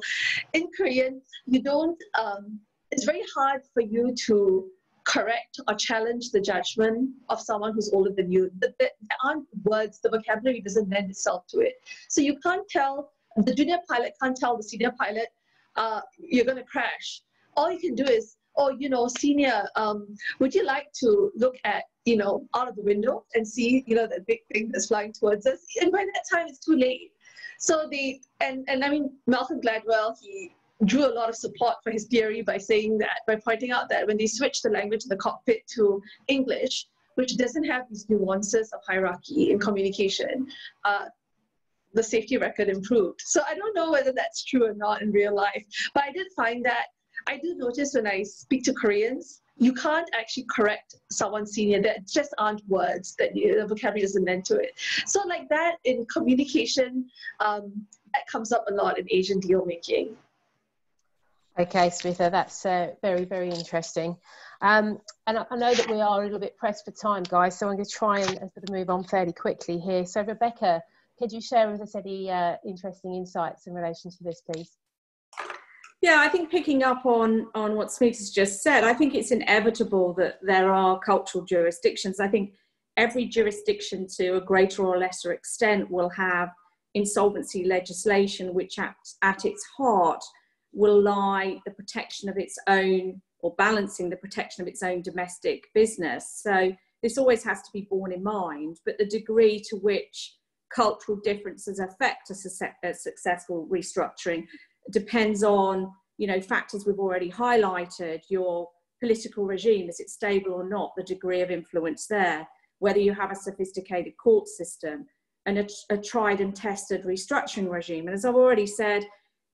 S5: In Korean, you don't, um, it's very hard for you to correct or challenge the judgment of someone who's older than you. There aren't words, the vocabulary doesn't lend itself to it. So you can't tell, the junior pilot can't tell the senior pilot, uh, you're going to crash all you can do is, oh, you know, senior, um, would you like to look at, you know, out of the window and see, you know, that big thing that's flying towards us? And by that time, it's too late. So the, and, and I mean, Malcolm Gladwell, he drew a lot of support for his theory by saying that, by pointing out that when they switched the language in the cockpit to English, which doesn't have these nuances of hierarchy in communication, uh, the safety record improved. So I don't know whether that's true or not in real life, but I did find that I do notice when I speak to Koreans, you can't actually correct someone senior. There just aren't words that you, the vocabulary isn't meant to it. So like that in communication, um, that comes up a lot in Asian deal making.
S1: Okay, Smitha, that's uh, very, very interesting. Um, and I, I, know that we are a little bit pressed for time, guys, so I'm going to try and, and sort of move on fairly quickly here. So, Rebecca, could you share with us any uh, interesting insights in relation to this, please?
S4: Yeah, I think picking up on on what Smith has just said, I think it's inevitable that there are cultural jurisdictions. I think every jurisdiction, to a greater or lesser extent, will have insolvency legislation, which at, at its heart will lie the protection of its own or balancing the protection of its own domestic business. So this always has to be borne in mind, but the degree to which cultural differences affect a, su- a successful restructuring depends on you know factors we've already highlighted your political regime is it stable or not the degree of influence there whether you have a sophisticated court system and a, a tried and tested restructuring regime. And as i've already said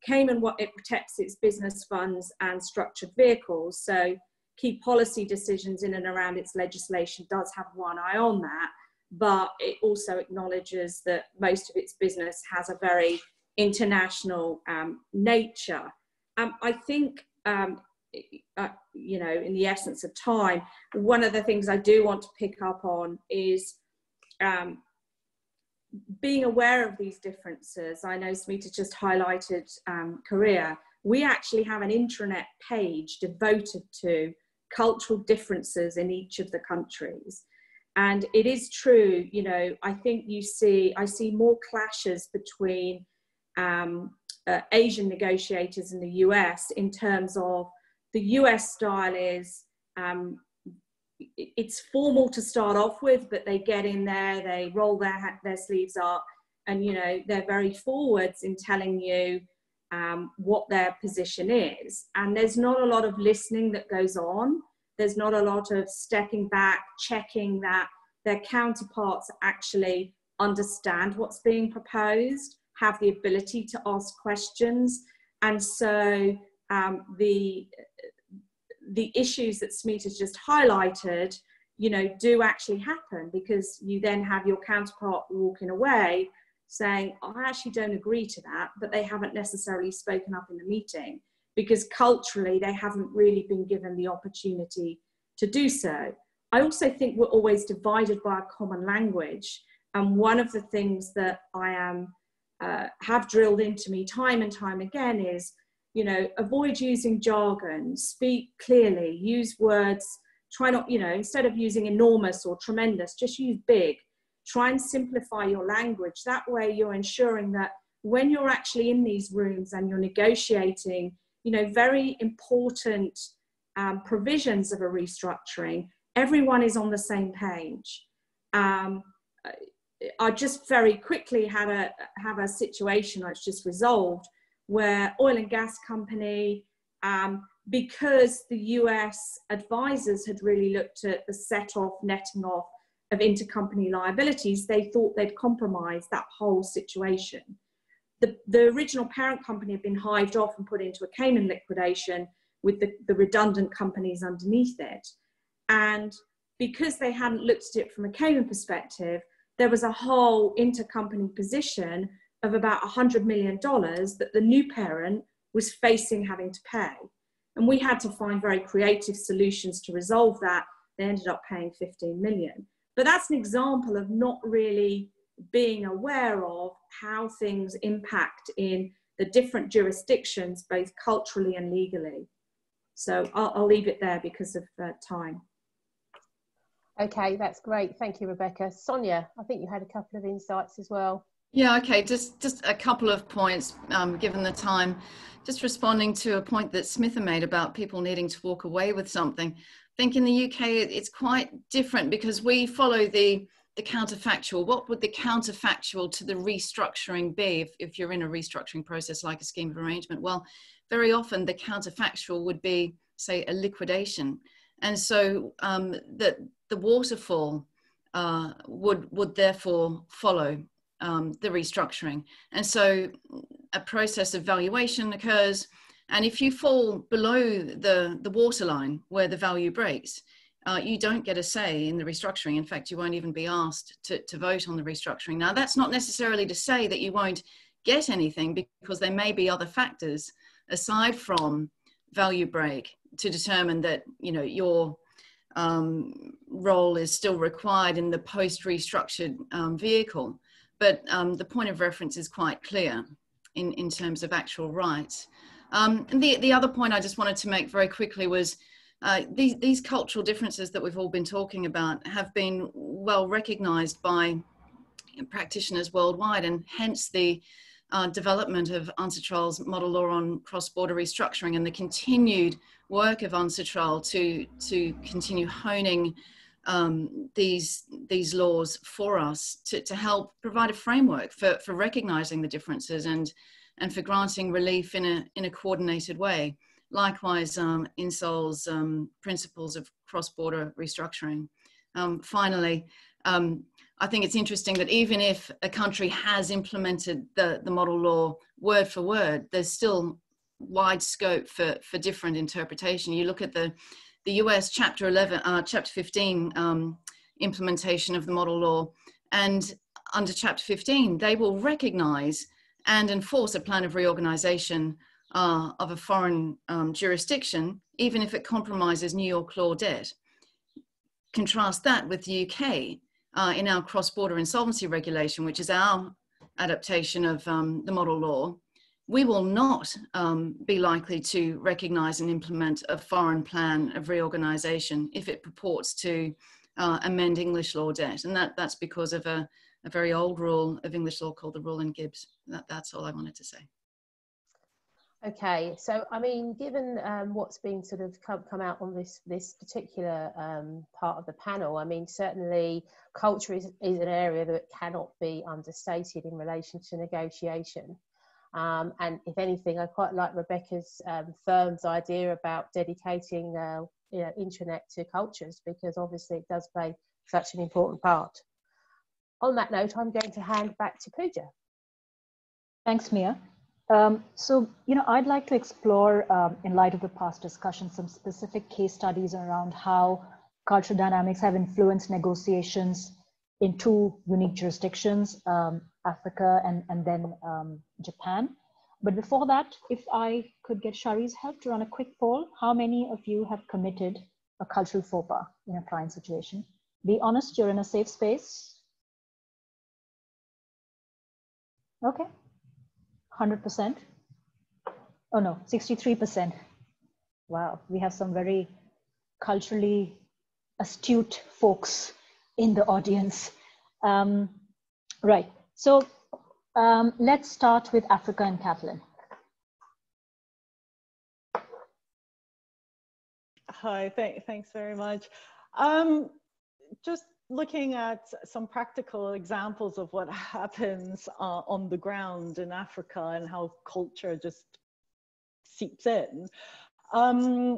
S4: Cayman what it protects its business funds and structured vehicles. So key policy decisions in and around its legislation does have one eye on that but it also acknowledges that most of its business has a very international um, nature. Um, I think, um, uh, you know, in the essence of time, one of the things I do want to pick up on is um, being aware of these differences. I know Smitha just highlighted um, Korea. We actually have an intranet page devoted to cultural differences in each of the countries and it is true you know i think you see i see more clashes between um, uh, asian negotiators in the us in terms of the us style is um, it's formal to start off with but they get in there they roll their their sleeves up and you know they're very forwards in telling you um, what their position is. And there's not a lot of listening that goes on. There's not a lot of stepping back, checking that their counterparts actually understand what's being proposed, have the ability to ask questions. And so um, the, the issues that Smeet has just highlighted, you know, do actually happen because you then have your counterpart walking away saying, I actually don't agree to that, but they haven't necessarily spoken up in the meeting because culturally they haven't really been given the opportunity to do so. I also think we're always divided by a common language. And one of the things that I am uh, have drilled into me time and time again is, you know, avoid using jargon, speak clearly, use words, try not, you know, instead of using enormous or tremendous, just use big. Try and simplify your language. That way you're ensuring that when you're actually in these rooms and you're negotiating you know, very important um, provisions of a restructuring, everyone is on the same page. Um, I just very quickly had a have a situation that's just resolved where oil and gas company, um, because the US advisors had really looked at the set off, netting off of intercompany liabilities, they thought they'd compromise that whole situation the, the original parent company had been hived off and put into a Cayman liquidation with the, the redundant companies underneath it. And because they hadn't looked at it from a Cayman perspective, there was a whole intercompany position of about $100 million that the new parent was facing having to pay. And we had to find very creative solutions to resolve that. They ended up paying 15 million. But that's an example of not really being aware of how things impact in the different jurisdictions, both culturally and legally. So I'll, I'll leave it there because of uh, time.
S1: Okay, that's great. Thank you, Rebecca. Sonya, I think you had a couple of insights as well.
S3: Yeah, okay, just, just a couple of points, um, given the time. Just responding to a point that Smitha made about people needing to walk away with something. I think in the UK it's quite different because we follow the the counterfactual. What would the counterfactual to the restructuring be if, if you're in a restructuring process like a scheme of arrangement? Well, very often the counterfactual would be, say, a liquidation. And so um, the, the waterfall uh, would, would therefore follow um, the restructuring. And so a process of valuation occurs. And if you fall below the, the waterline where the value breaks, uh, you don't get a say in the restructuring. In fact, you won't even be asked to, to vote on the restructuring. Now, that's not necessarily to say that you won't get anything because there may be other factors aside from value break to determine that you know your um, role is still required in the post restructured um, vehicle. But um, the point of reference is quite clear in, in terms of actual rights. Um, and the, the other point I just wanted to make very quickly was uh, these, these cultural differences that we've all been talking about have been well recognized by practitioners worldwide, and hence the uh, development of UNCITRAL's model law on cross-border restructuring and the continued work of UNCITRAL to, to continue honing um, these, these laws for us to, to help provide a framework for, for recognizing the differences and, and for granting relief in a, in a coordinated way. Likewise, um, INSOL's um, principles of cross-border restructuring. Um, finally, um, I think it's interesting that even if a country has implemented the, the model law word for word, there's still wide scope for, for different interpretation. You look at the, the US chapter 11, uh, chapter 15 um, implementation of the model law, and under chapter 15, they will recognize and enforce a plan of reorganization uh, of a foreign um, jurisdiction, even if it compromises New York law debt. Contrast that with the UK uh, in our cross-border insolvency regulation, which is our adaptation of um, the model law. We will not um, be likely to recognize and implement a foreign plan of reorganization if it purports to uh, amend English law debt. And that, that's because of a, a very old rule of English law called the rule in Gibbs. That, that's all I wanted to say.
S1: Okay, so I mean, given um, what's been sort of come, come out on this this particular um, part of the panel, I mean, certainly culture is, is an area that cannot be understated in relation to negotiation. Um, and if anything, I quite like Rebecca's um, firm's idea about dedicating uh, you know, intranet to cultures because obviously it does play such an important part. On that note, I'm going to hand back to Pooja.
S2: Thanks, Mia. Um, so, you know, I'd like to explore, um, in light of the past discussion, some specific case studies around how cultural dynamics have influenced negotiations in two unique jurisdictions, um, Africa and, and then um, Japan. But before that, if I could get Shari's help to run a quick poll, how many of you have committed a cultural faux pas in a client situation? Be honest, you're in a safe space. Okay, 100%? Oh no, 63%. Wow, we have some very culturally astute folks in the audience. Um, right, so um, let's start with Africa and Kathleen.
S6: Hi, th thanks very much. Um, just looking at some practical examples of what happens uh, on the ground in Africa and how culture just seeps in. Um,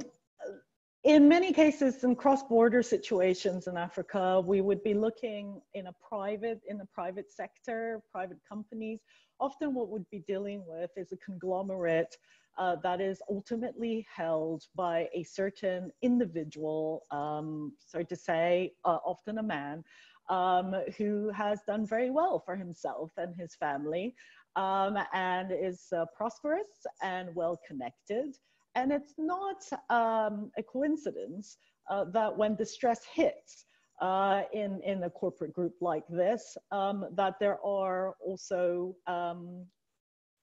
S6: in many cases, in cross-border situations in Africa, we would be looking in a private, in the private sector, private companies. Often what we'd be dealing with is a conglomerate uh, that is ultimately held by a certain individual, um, sorry to say, uh, often a man, um, who has done very well for himself and his family um, and is uh, prosperous and well connected. And it's not um, a coincidence uh, that when distress hits, uh, in, in a corporate group like this, um, that there are also um,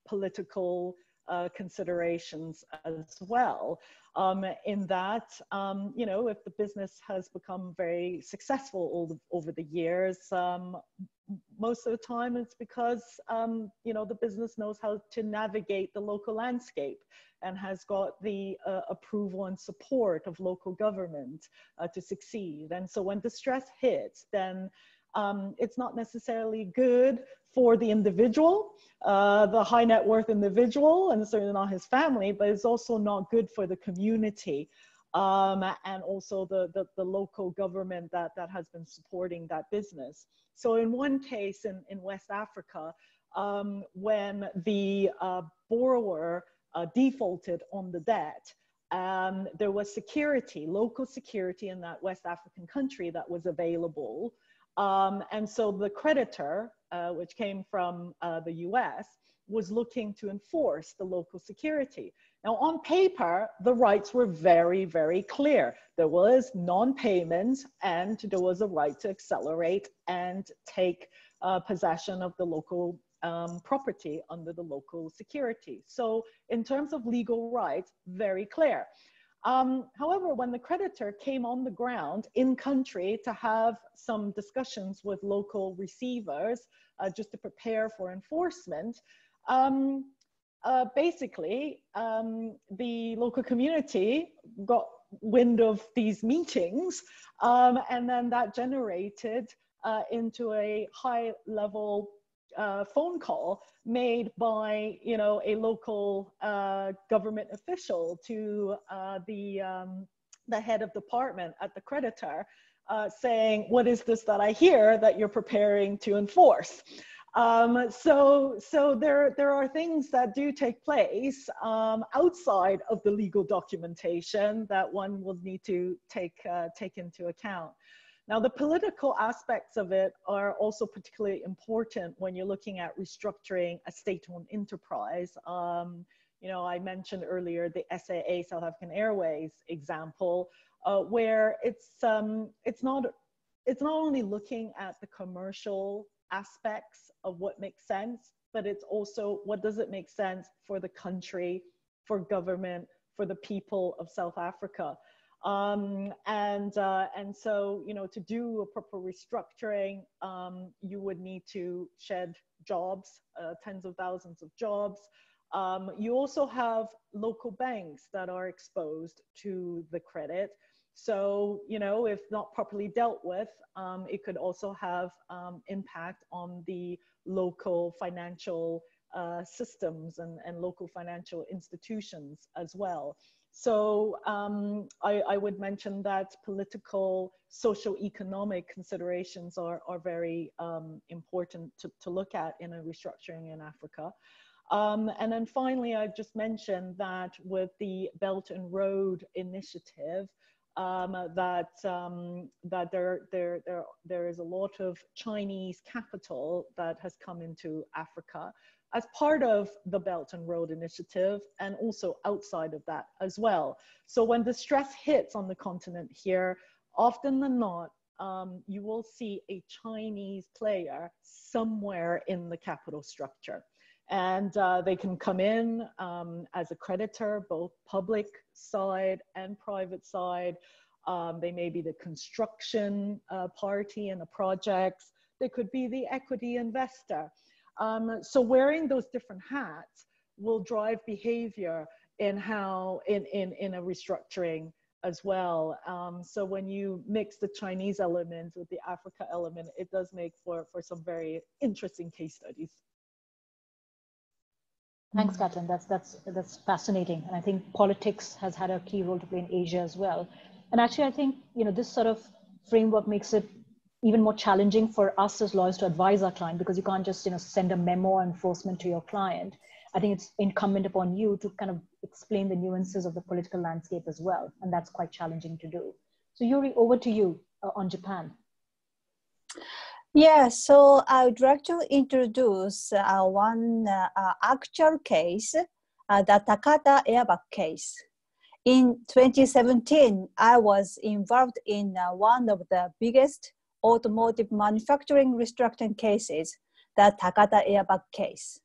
S6: political uh, considerations as well. Um, in that, um, you know, if the business has become very successful all the, over the years, um, most of the time it's because um, you know the business knows how to navigate the local landscape and has got the uh, approval and support of local government uh, to succeed. And so when distress hits, then um, it's not necessarily good for the individual, uh, the high net worth individual, and certainly not his family, but it's also not good for the community um, and also the, the, the, local government that, that has been supporting that business. So in one case in, in West Africa, um, when the uh, borrower uh, defaulted on the debt, um, there was security, local security in that West African country that was available. Um, and so the creditor, uh, which came from uh, the US, was looking to enforce the local security. Now, on paper, the rights were very, very clear. There was non payment and there was a right to accelerate and take uh, possession of the local um, property under the local security. So, in terms of legal rights, very clear. Um, however, when the creditor came on the ground in country to have some discussions with local receivers uh, just to prepare for enforcement, um, uh, basically um, the local community got wind of these meetings um, and then that generated uh, into a high level uh, phone call made by you know a local uh, government official to uh, the um, the head of department at the creditor uh, saying what is this that I hear that you're preparing to enforce? Um, so so there there are things that do take place um, outside of the legal documentation that one will need to take uh, take into account now, the political aspects of it are also particularly important when you're looking at restructuring a state-owned enterprise. Um, you know, I mentioned earlier the SAA South African Airways example, uh, where it's um, it's not it's not only looking at the commercial aspects of what makes sense, but it's also what does it make sense for the country, for government, for the people of South Africa. Um, and, uh, and so, you know, to do a proper restructuring, um, you would need to shed jobs, uh, tens of thousands of jobs. Um, you also have local banks that are exposed to the credit. So, you know, if not properly dealt with, um, it could also have um, impact on the local financial uh, systems and, and local financial institutions as well. So um, I, I, would mention that political, social, economic considerations are, are very um, important to, to look at in a restructuring in Africa. Um, and then finally, I've just mentioned that with the Belt and Road Initiative, um, that um, that there, there there there is a lot of Chinese capital that has come into Africa, as part of the Belt and Road Initiative and also outside of that as well. So when the stress hits on the continent here, often than not, um, you will see a Chinese player somewhere in the capital structure. And uh, they can come in um, as a creditor, both public side and private side. Um, they may be the construction uh, party in the projects. They could be the equity investor. Um, so wearing those different hats will drive behavior in how in in in a restructuring as well. Um, so when you mix the Chinese element with the Africa element, it does make for for some very interesting case studies.
S2: Thanks, Kathleen. That's that's that's fascinating, and I think politics has had a key role to play in Asia as well. And actually, I think you know this sort of framework makes it even more challenging for us as lawyers to advise our client because you can't just you know send a memo enforcement to your client. I think it's incumbent upon you to kind of explain the nuances of the political landscape as well. And that's quite challenging to do. So yuri over to you uh, on japan.
S7: Yeah so i would like to introduce uh, one uh, uh actual case uh, the takata airbag case. In 2017 i was involved in uh, one of the biggest automotive manufacturing restructuring cases, the Takata airbag case.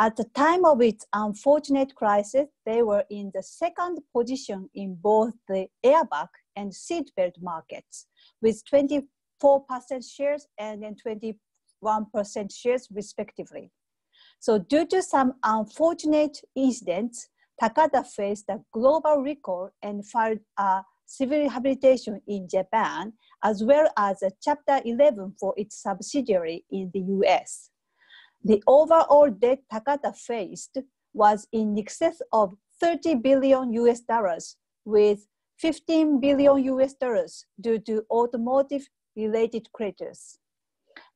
S7: At the time of its unfortunate crisis, they were in the second position in both the airbag and seatbelt markets, with 24% shares and then 23% shares respectively. So due to some unfortunate incidents, Takata faced a global recall and filed a civil rehabilitation in Japan, as well as Chapter 11 for its subsidiary in the US. The overall debt Takata faced was in excess of 30 billion US dollars, with 15 billion US dollars due to automotive related creditors.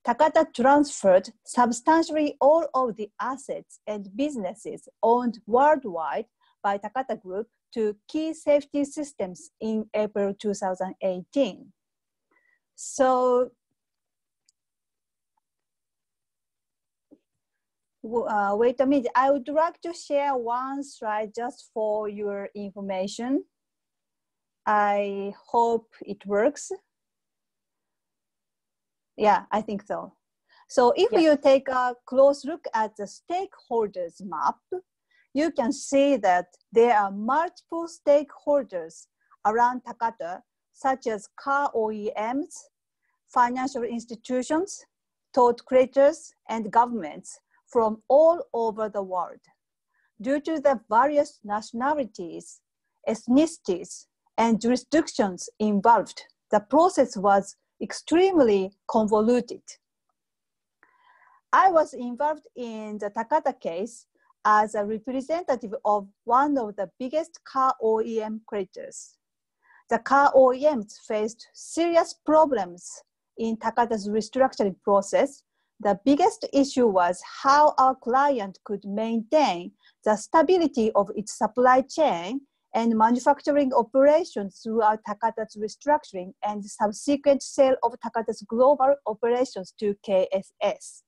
S7: Takata transferred substantially all of the assets and businesses owned worldwide by Takata Group to key safety systems in April 2018. So uh, wait a minute, I would like to share one slide just for your information. I hope it works. Yeah, I think so. So if you take a close look at the stakeholders map, you can see that there are multiple stakeholders around Takata, such as car OEMs, financial institutions, trade creditors, and governments from all over the world. Due to the various nationalities, ethnicities, and jurisdictions involved, the process was extremely convoluted. I was involved in the Takata case as a representative of one of the biggest car OEM creditors. The car OEMs faced serious problems in Takata's restructuring process. The biggest issue was how our client could maintain the stability of its supply chain and manufacturing operations throughout Takata's restructuring and subsequent sale of Takata's global operations to KSS.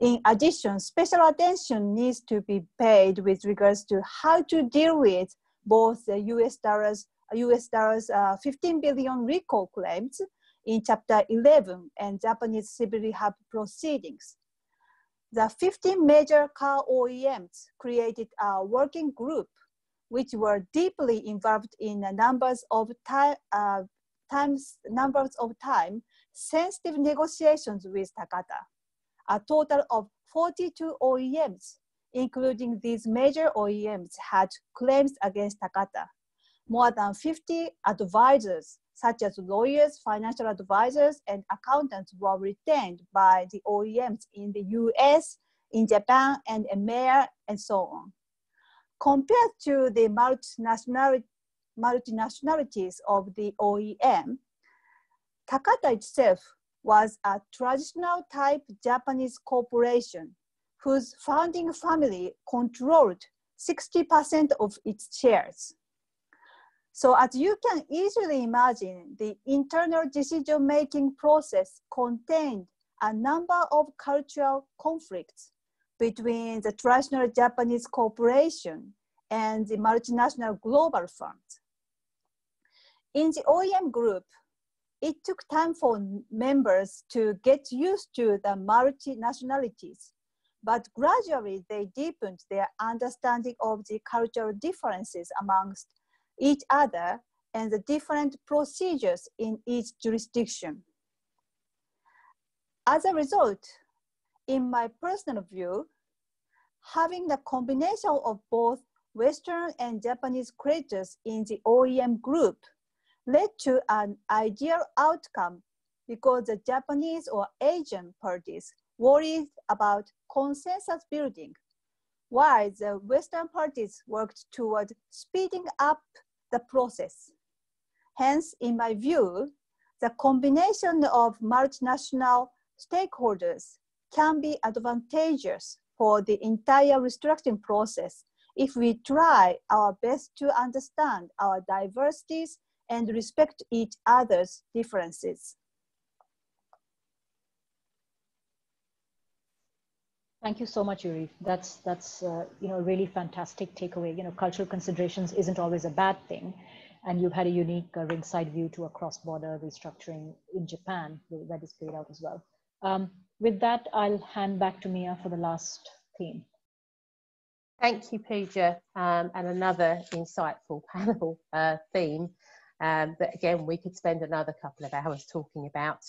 S7: In addition, special attention needs to be paid with regards to how to deal with both the US dollars, US dollars uh, 15 billion recall claims in Chapter 11 and Japanese civil rehab proceedings. The 15 major car OEMs created a working group which were deeply involved in numbers of time, uh, times, numbers of time sensitive negotiations with Takata a total of 42 OEMs, including these major OEMs, had claims against Takata. More than 50 advisors, such as lawyers, financial advisors, and accountants, were retained by the OEMs in the US, in Japan, and EMEA, and so on. Compared to the multinationalities of the OEM, Takata itself was a traditional type Japanese corporation whose founding family controlled 60% of its shares. So as you can easily imagine, the internal decision-making process contained a number of cultural conflicts between the traditional Japanese corporation and the multinational global firms. In the OEM group, it took time for members to get used to the multinationalities, but gradually they deepened their understanding of the cultural differences amongst each other and the different procedures in each jurisdiction. As a result, in my personal view, having the combination of both Western and Japanese creditors in the OEM group led to an ideal outcome because the Japanese or Asian parties worried about consensus building, while the Western parties worked toward speeding up the process. Hence, in my view, the combination of multinational stakeholders can be advantageous for the entire restructuring process if we try our best to understand our diversities and respect each other's differences.
S2: Thank you so much, Yuri. That's that's uh, you know really fantastic takeaway. You know, cultural considerations isn't always a bad thing, and you've had a unique uh, ringside view to a cross-border restructuring in Japan that is played out as well. Um, with that, I'll hand back to Mia for the last theme.
S1: Thank you, Pooja, um, and another insightful panel uh, theme. Um, that again we could spend another couple of hours talking about.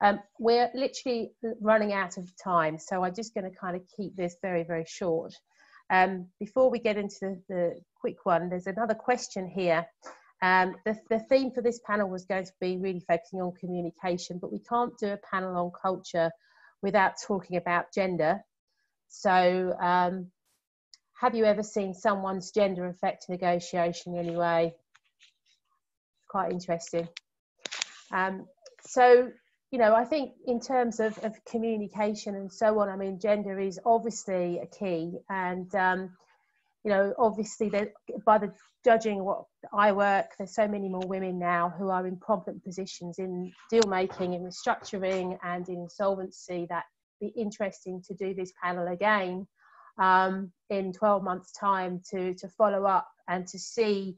S1: Um, we're literally running out of time, so I'm just going to kind of keep this very, very short. Um, before we get into the, the, quick one, there's another question here. Um, the, the theme for this panel was going to be really focusing on communication, but we can't do a panel on culture without talking about gender. So, um, have you ever seen someone's gender affect negotiation in any way? Quite interesting. Um, so, you know, I think in terms of, of communication and so on, I mean, gender is obviously a key. And, um, you know, obviously, by the judging what I work, there's so many more women now who are in prominent positions in deal making, in restructuring, and in insolvency. That be interesting to do this panel again um, in 12 months' time to to follow up and to see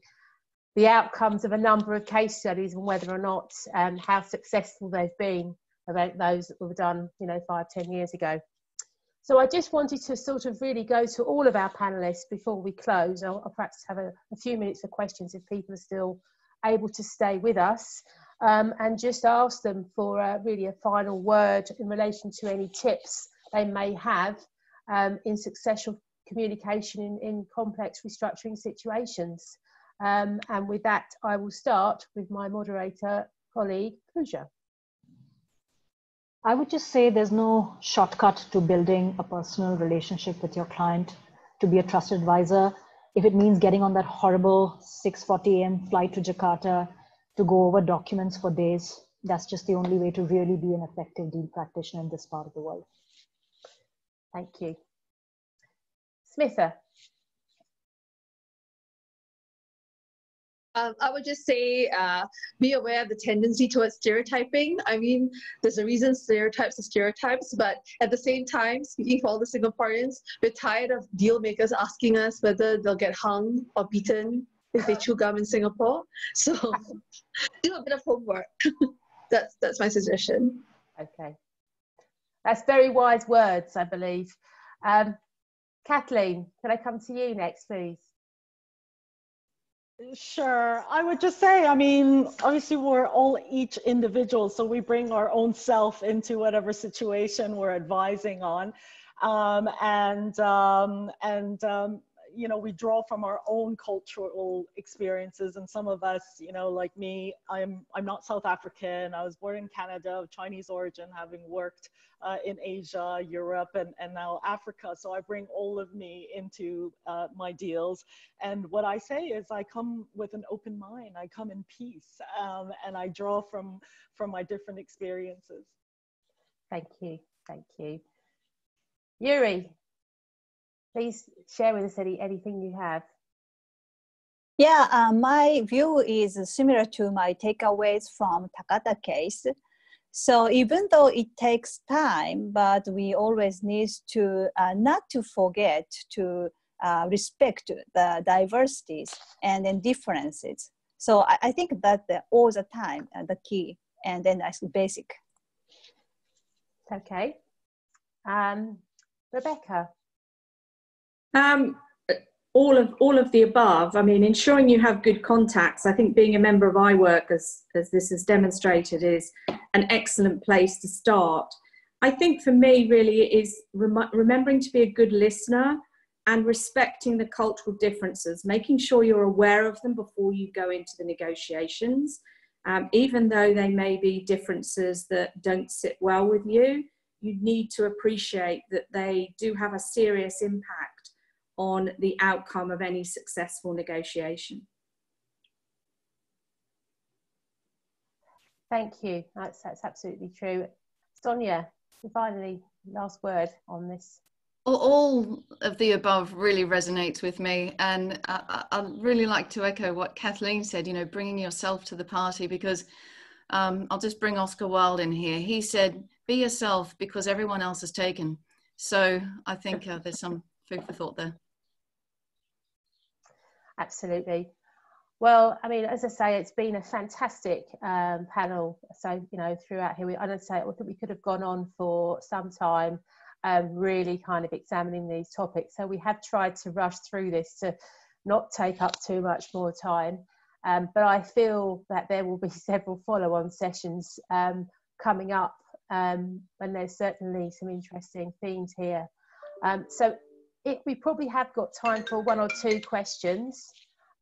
S1: the outcomes of a number of case studies and whether or not um, how successful they've been about those that were done, you know, five, ten years ago. So I just wanted to sort of really go to all of our panelists before we close. I'll, I'll perhaps have a, a, few minutes of questions if people are still able to stay with us um, and just ask them for really a final word in relation to any tips they may have um, in successful communication in, in complex restructuring situations. Um, and with that, I will start with my moderator colleague, Pooja.
S2: I would just say there's no shortcut to building a personal relationship with your client to be a trusted advisor. If it means getting on that horrible 6:40 a.m. flight to Jakarta to go over documents for days, that's just the only way to really be an effective deal practitioner in this part of the world.
S1: Thank you. Smitha.
S5: Um, I would just say uh, be aware of the tendency towards stereotyping. I mean, there's a reason stereotypes are stereotypes, but at the same time, speaking for all the Singaporeans, we're tired of deal makers asking us whether they'll get hung or beaten if they chew gum in Singapore. So do a bit of homework. that's that's my suggestion.
S1: Okay, that's very wise words, I believe. Um, Kathleen, can I come to you next, please?
S6: Sure. I would just say, I mean, obviously we're all each individual, so we bring our own self into whatever situation we're advising on. Um, and um, and um, you know we draw from our own cultural experiences and some of us you know like me i'm i'm not south african. I was born in canada of chinese origin having worked uh, in asia europe and, and now africa. So i bring all of me into uh, my deals. And what i say is i come with an open mind. I come in peace um, and i draw from from my different experiences.
S1: Thank you. Thank you. Yuri please share with us any, anything you have.
S7: Yeah, uh, my view is similar to my takeaways from Takata case. So even though it takes time, but we always need to uh, not to forget to uh, respect the diversities and then differences. So I, I think that the, all the time uh, the key, and then that's basic.
S1: Okay, um, Rebecca.
S4: Um, all of all of the above. I mean, ensuring you have good contacts. I think being a member of IWIRC, as as this has demonstrated, is an excellent place to start. I think for me, really, it is rem- remembering to be a good listener and respecting the cultural differences, making sure you're aware of them before you go into the negotiations. Um, even though they may be differences that don't sit well with you, you need to appreciate that they do have a serious impact on the outcome of any successful negotiation.
S1: Thank you. That's, that's absolutely true. Sonya, finally, last word on this.
S3: All of the above really resonates with me, and I, would really like to echo what Kathleen said. You know, bringing yourself to the party because um, I'll just bring Oscar Wilde in here. He said, "Be yourself because everyone else is taken." So I think uh, there's some food for thought there.
S1: Absolutely. Well, I mean, as I say, it's been a fantastic um, panel. So, you know, throughout here, we, I don't say, I think we could have gone on for some time, um, really kind of examining these topics. So we have tried to rush through this to not take up too much more time. Um, but I feel that there will be several follow-on sessions um, coming up, um, and there's certainly some interesting themes here. Um, so it, we probably have got time for one or two questions.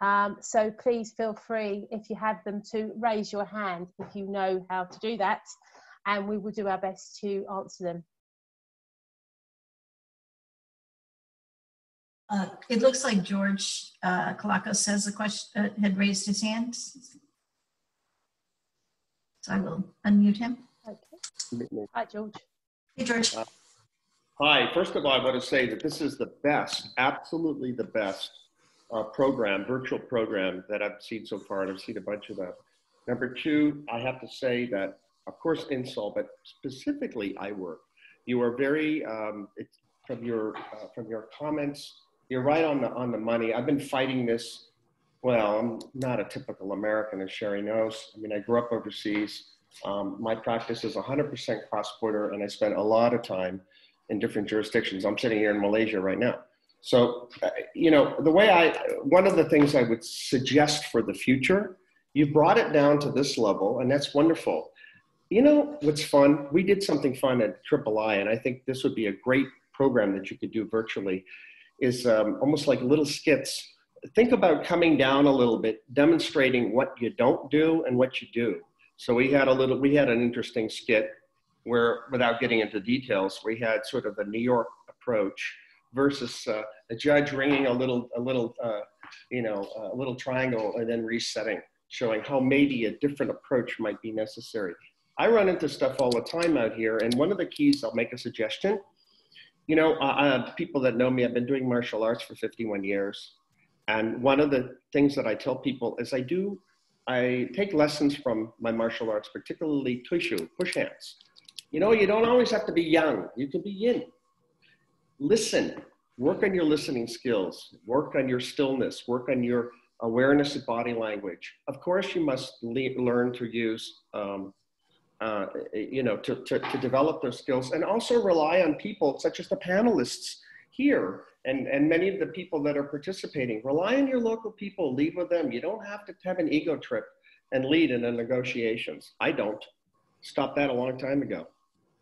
S1: Um, so please feel free, if you have them, to raise your hand if you know how to do that, and we will do our best to answer them.
S8: Uh, it looks like George uh, Kalakos has a question, uh, had raised his hand. So I will unmute him.
S1: Okay. Hi, George.
S8: Hey, George.
S9: Hi. First of all, I want to say that this is the best, absolutely the best uh, program, virtual program that I've seen so far, and I've seen a bunch of them. Number two, I have to say that, of course, INSOL, but specifically IWIRC. You are very, um, from your uh, from your comments you're right on the on the money. I've been fighting this. Well, I'm not a typical American, as Sherry knows. I mean, I grew up overseas. Um, my practice is 100% cross-border, and I spent a lot of time in different jurisdictions. I'm sitting here in Malaysia right now. So, uh, you know, the way I, one of the things I would suggest for the future, you brought it down to this level, and that's wonderful. You know what's fun? We did something fun at Triple I, and I think this would be a great program that you could do virtually is um, almost like little skits. Think about coming down a little bit, demonstrating what you don't do and what you do. So we had a little, we had an interesting skit where, without getting into details, we had sort of the New York approach versus uh, a judge ringing a little, a little, uh, you know, a little triangle and then resetting, showing how maybe a different approach might be necessary. I run into stuff all the time out here, and one of the keys, I'll make a suggestion, you know, uh, people that know me, I've been doing martial arts for 51 years. And one of the things that I tell people is I do, I take lessons from my martial arts, particularly Tui Shou, push hands. You know, you don't always have to be yang, you can be yin. Listen, work on your listening skills, work on your stillness, work on your awareness of body language. Of course, you must le- learn to use um, uh, you know, to, to, to develop those skills and also rely on people such as the panelists here and, and many of the people that are participating. Rely on your local people, lead with them. You don't have to have an ego trip and lead in the negotiations. I don't. Stop that a long time ago.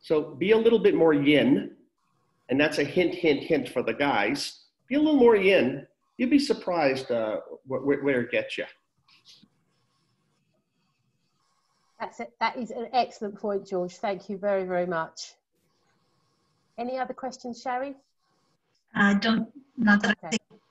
S9: So be a little bit more yin, and that's a hint, hint, hint for the guys. Be a little more yin. You'd be surprised uh, where, where it gets you.
S1: That's it. That is an excellent point, George. Thank you very, very much. Any other questions, Sherry?
S8: I don't, not that okay. I think.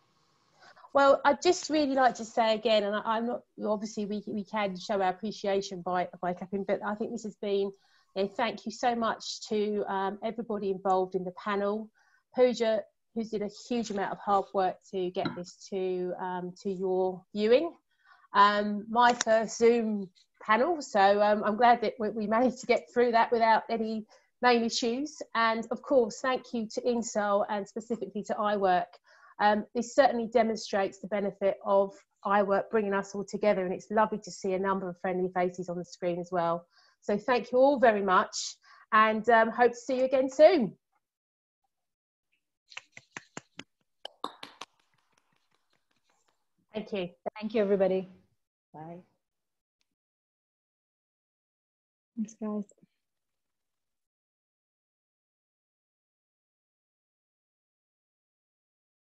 S1: Well, I'd just really like to say again, and I, am not, obviously we, we can show our appreciation by, by clapping, but I think this has been, know, thank you so much to um, everybody involved in the panel. Pooja, who's did a huge amount of hard work to get this to, um, to your viewing. Um, my first Zoom panel. So um, I'm glad that we managed to get through that without any main issues. And of course, thank you to INSOL and specifically to IWIRC. Um, this certainly demonstrates the benefit of IWIRC bringing us all together. And it's lovely to see a number of friendly faces on the screen as well. So thank you all very much and um, hope to see you again soon. Thank you.
S2: Thank you, everybody. Bye. Thanks, guys.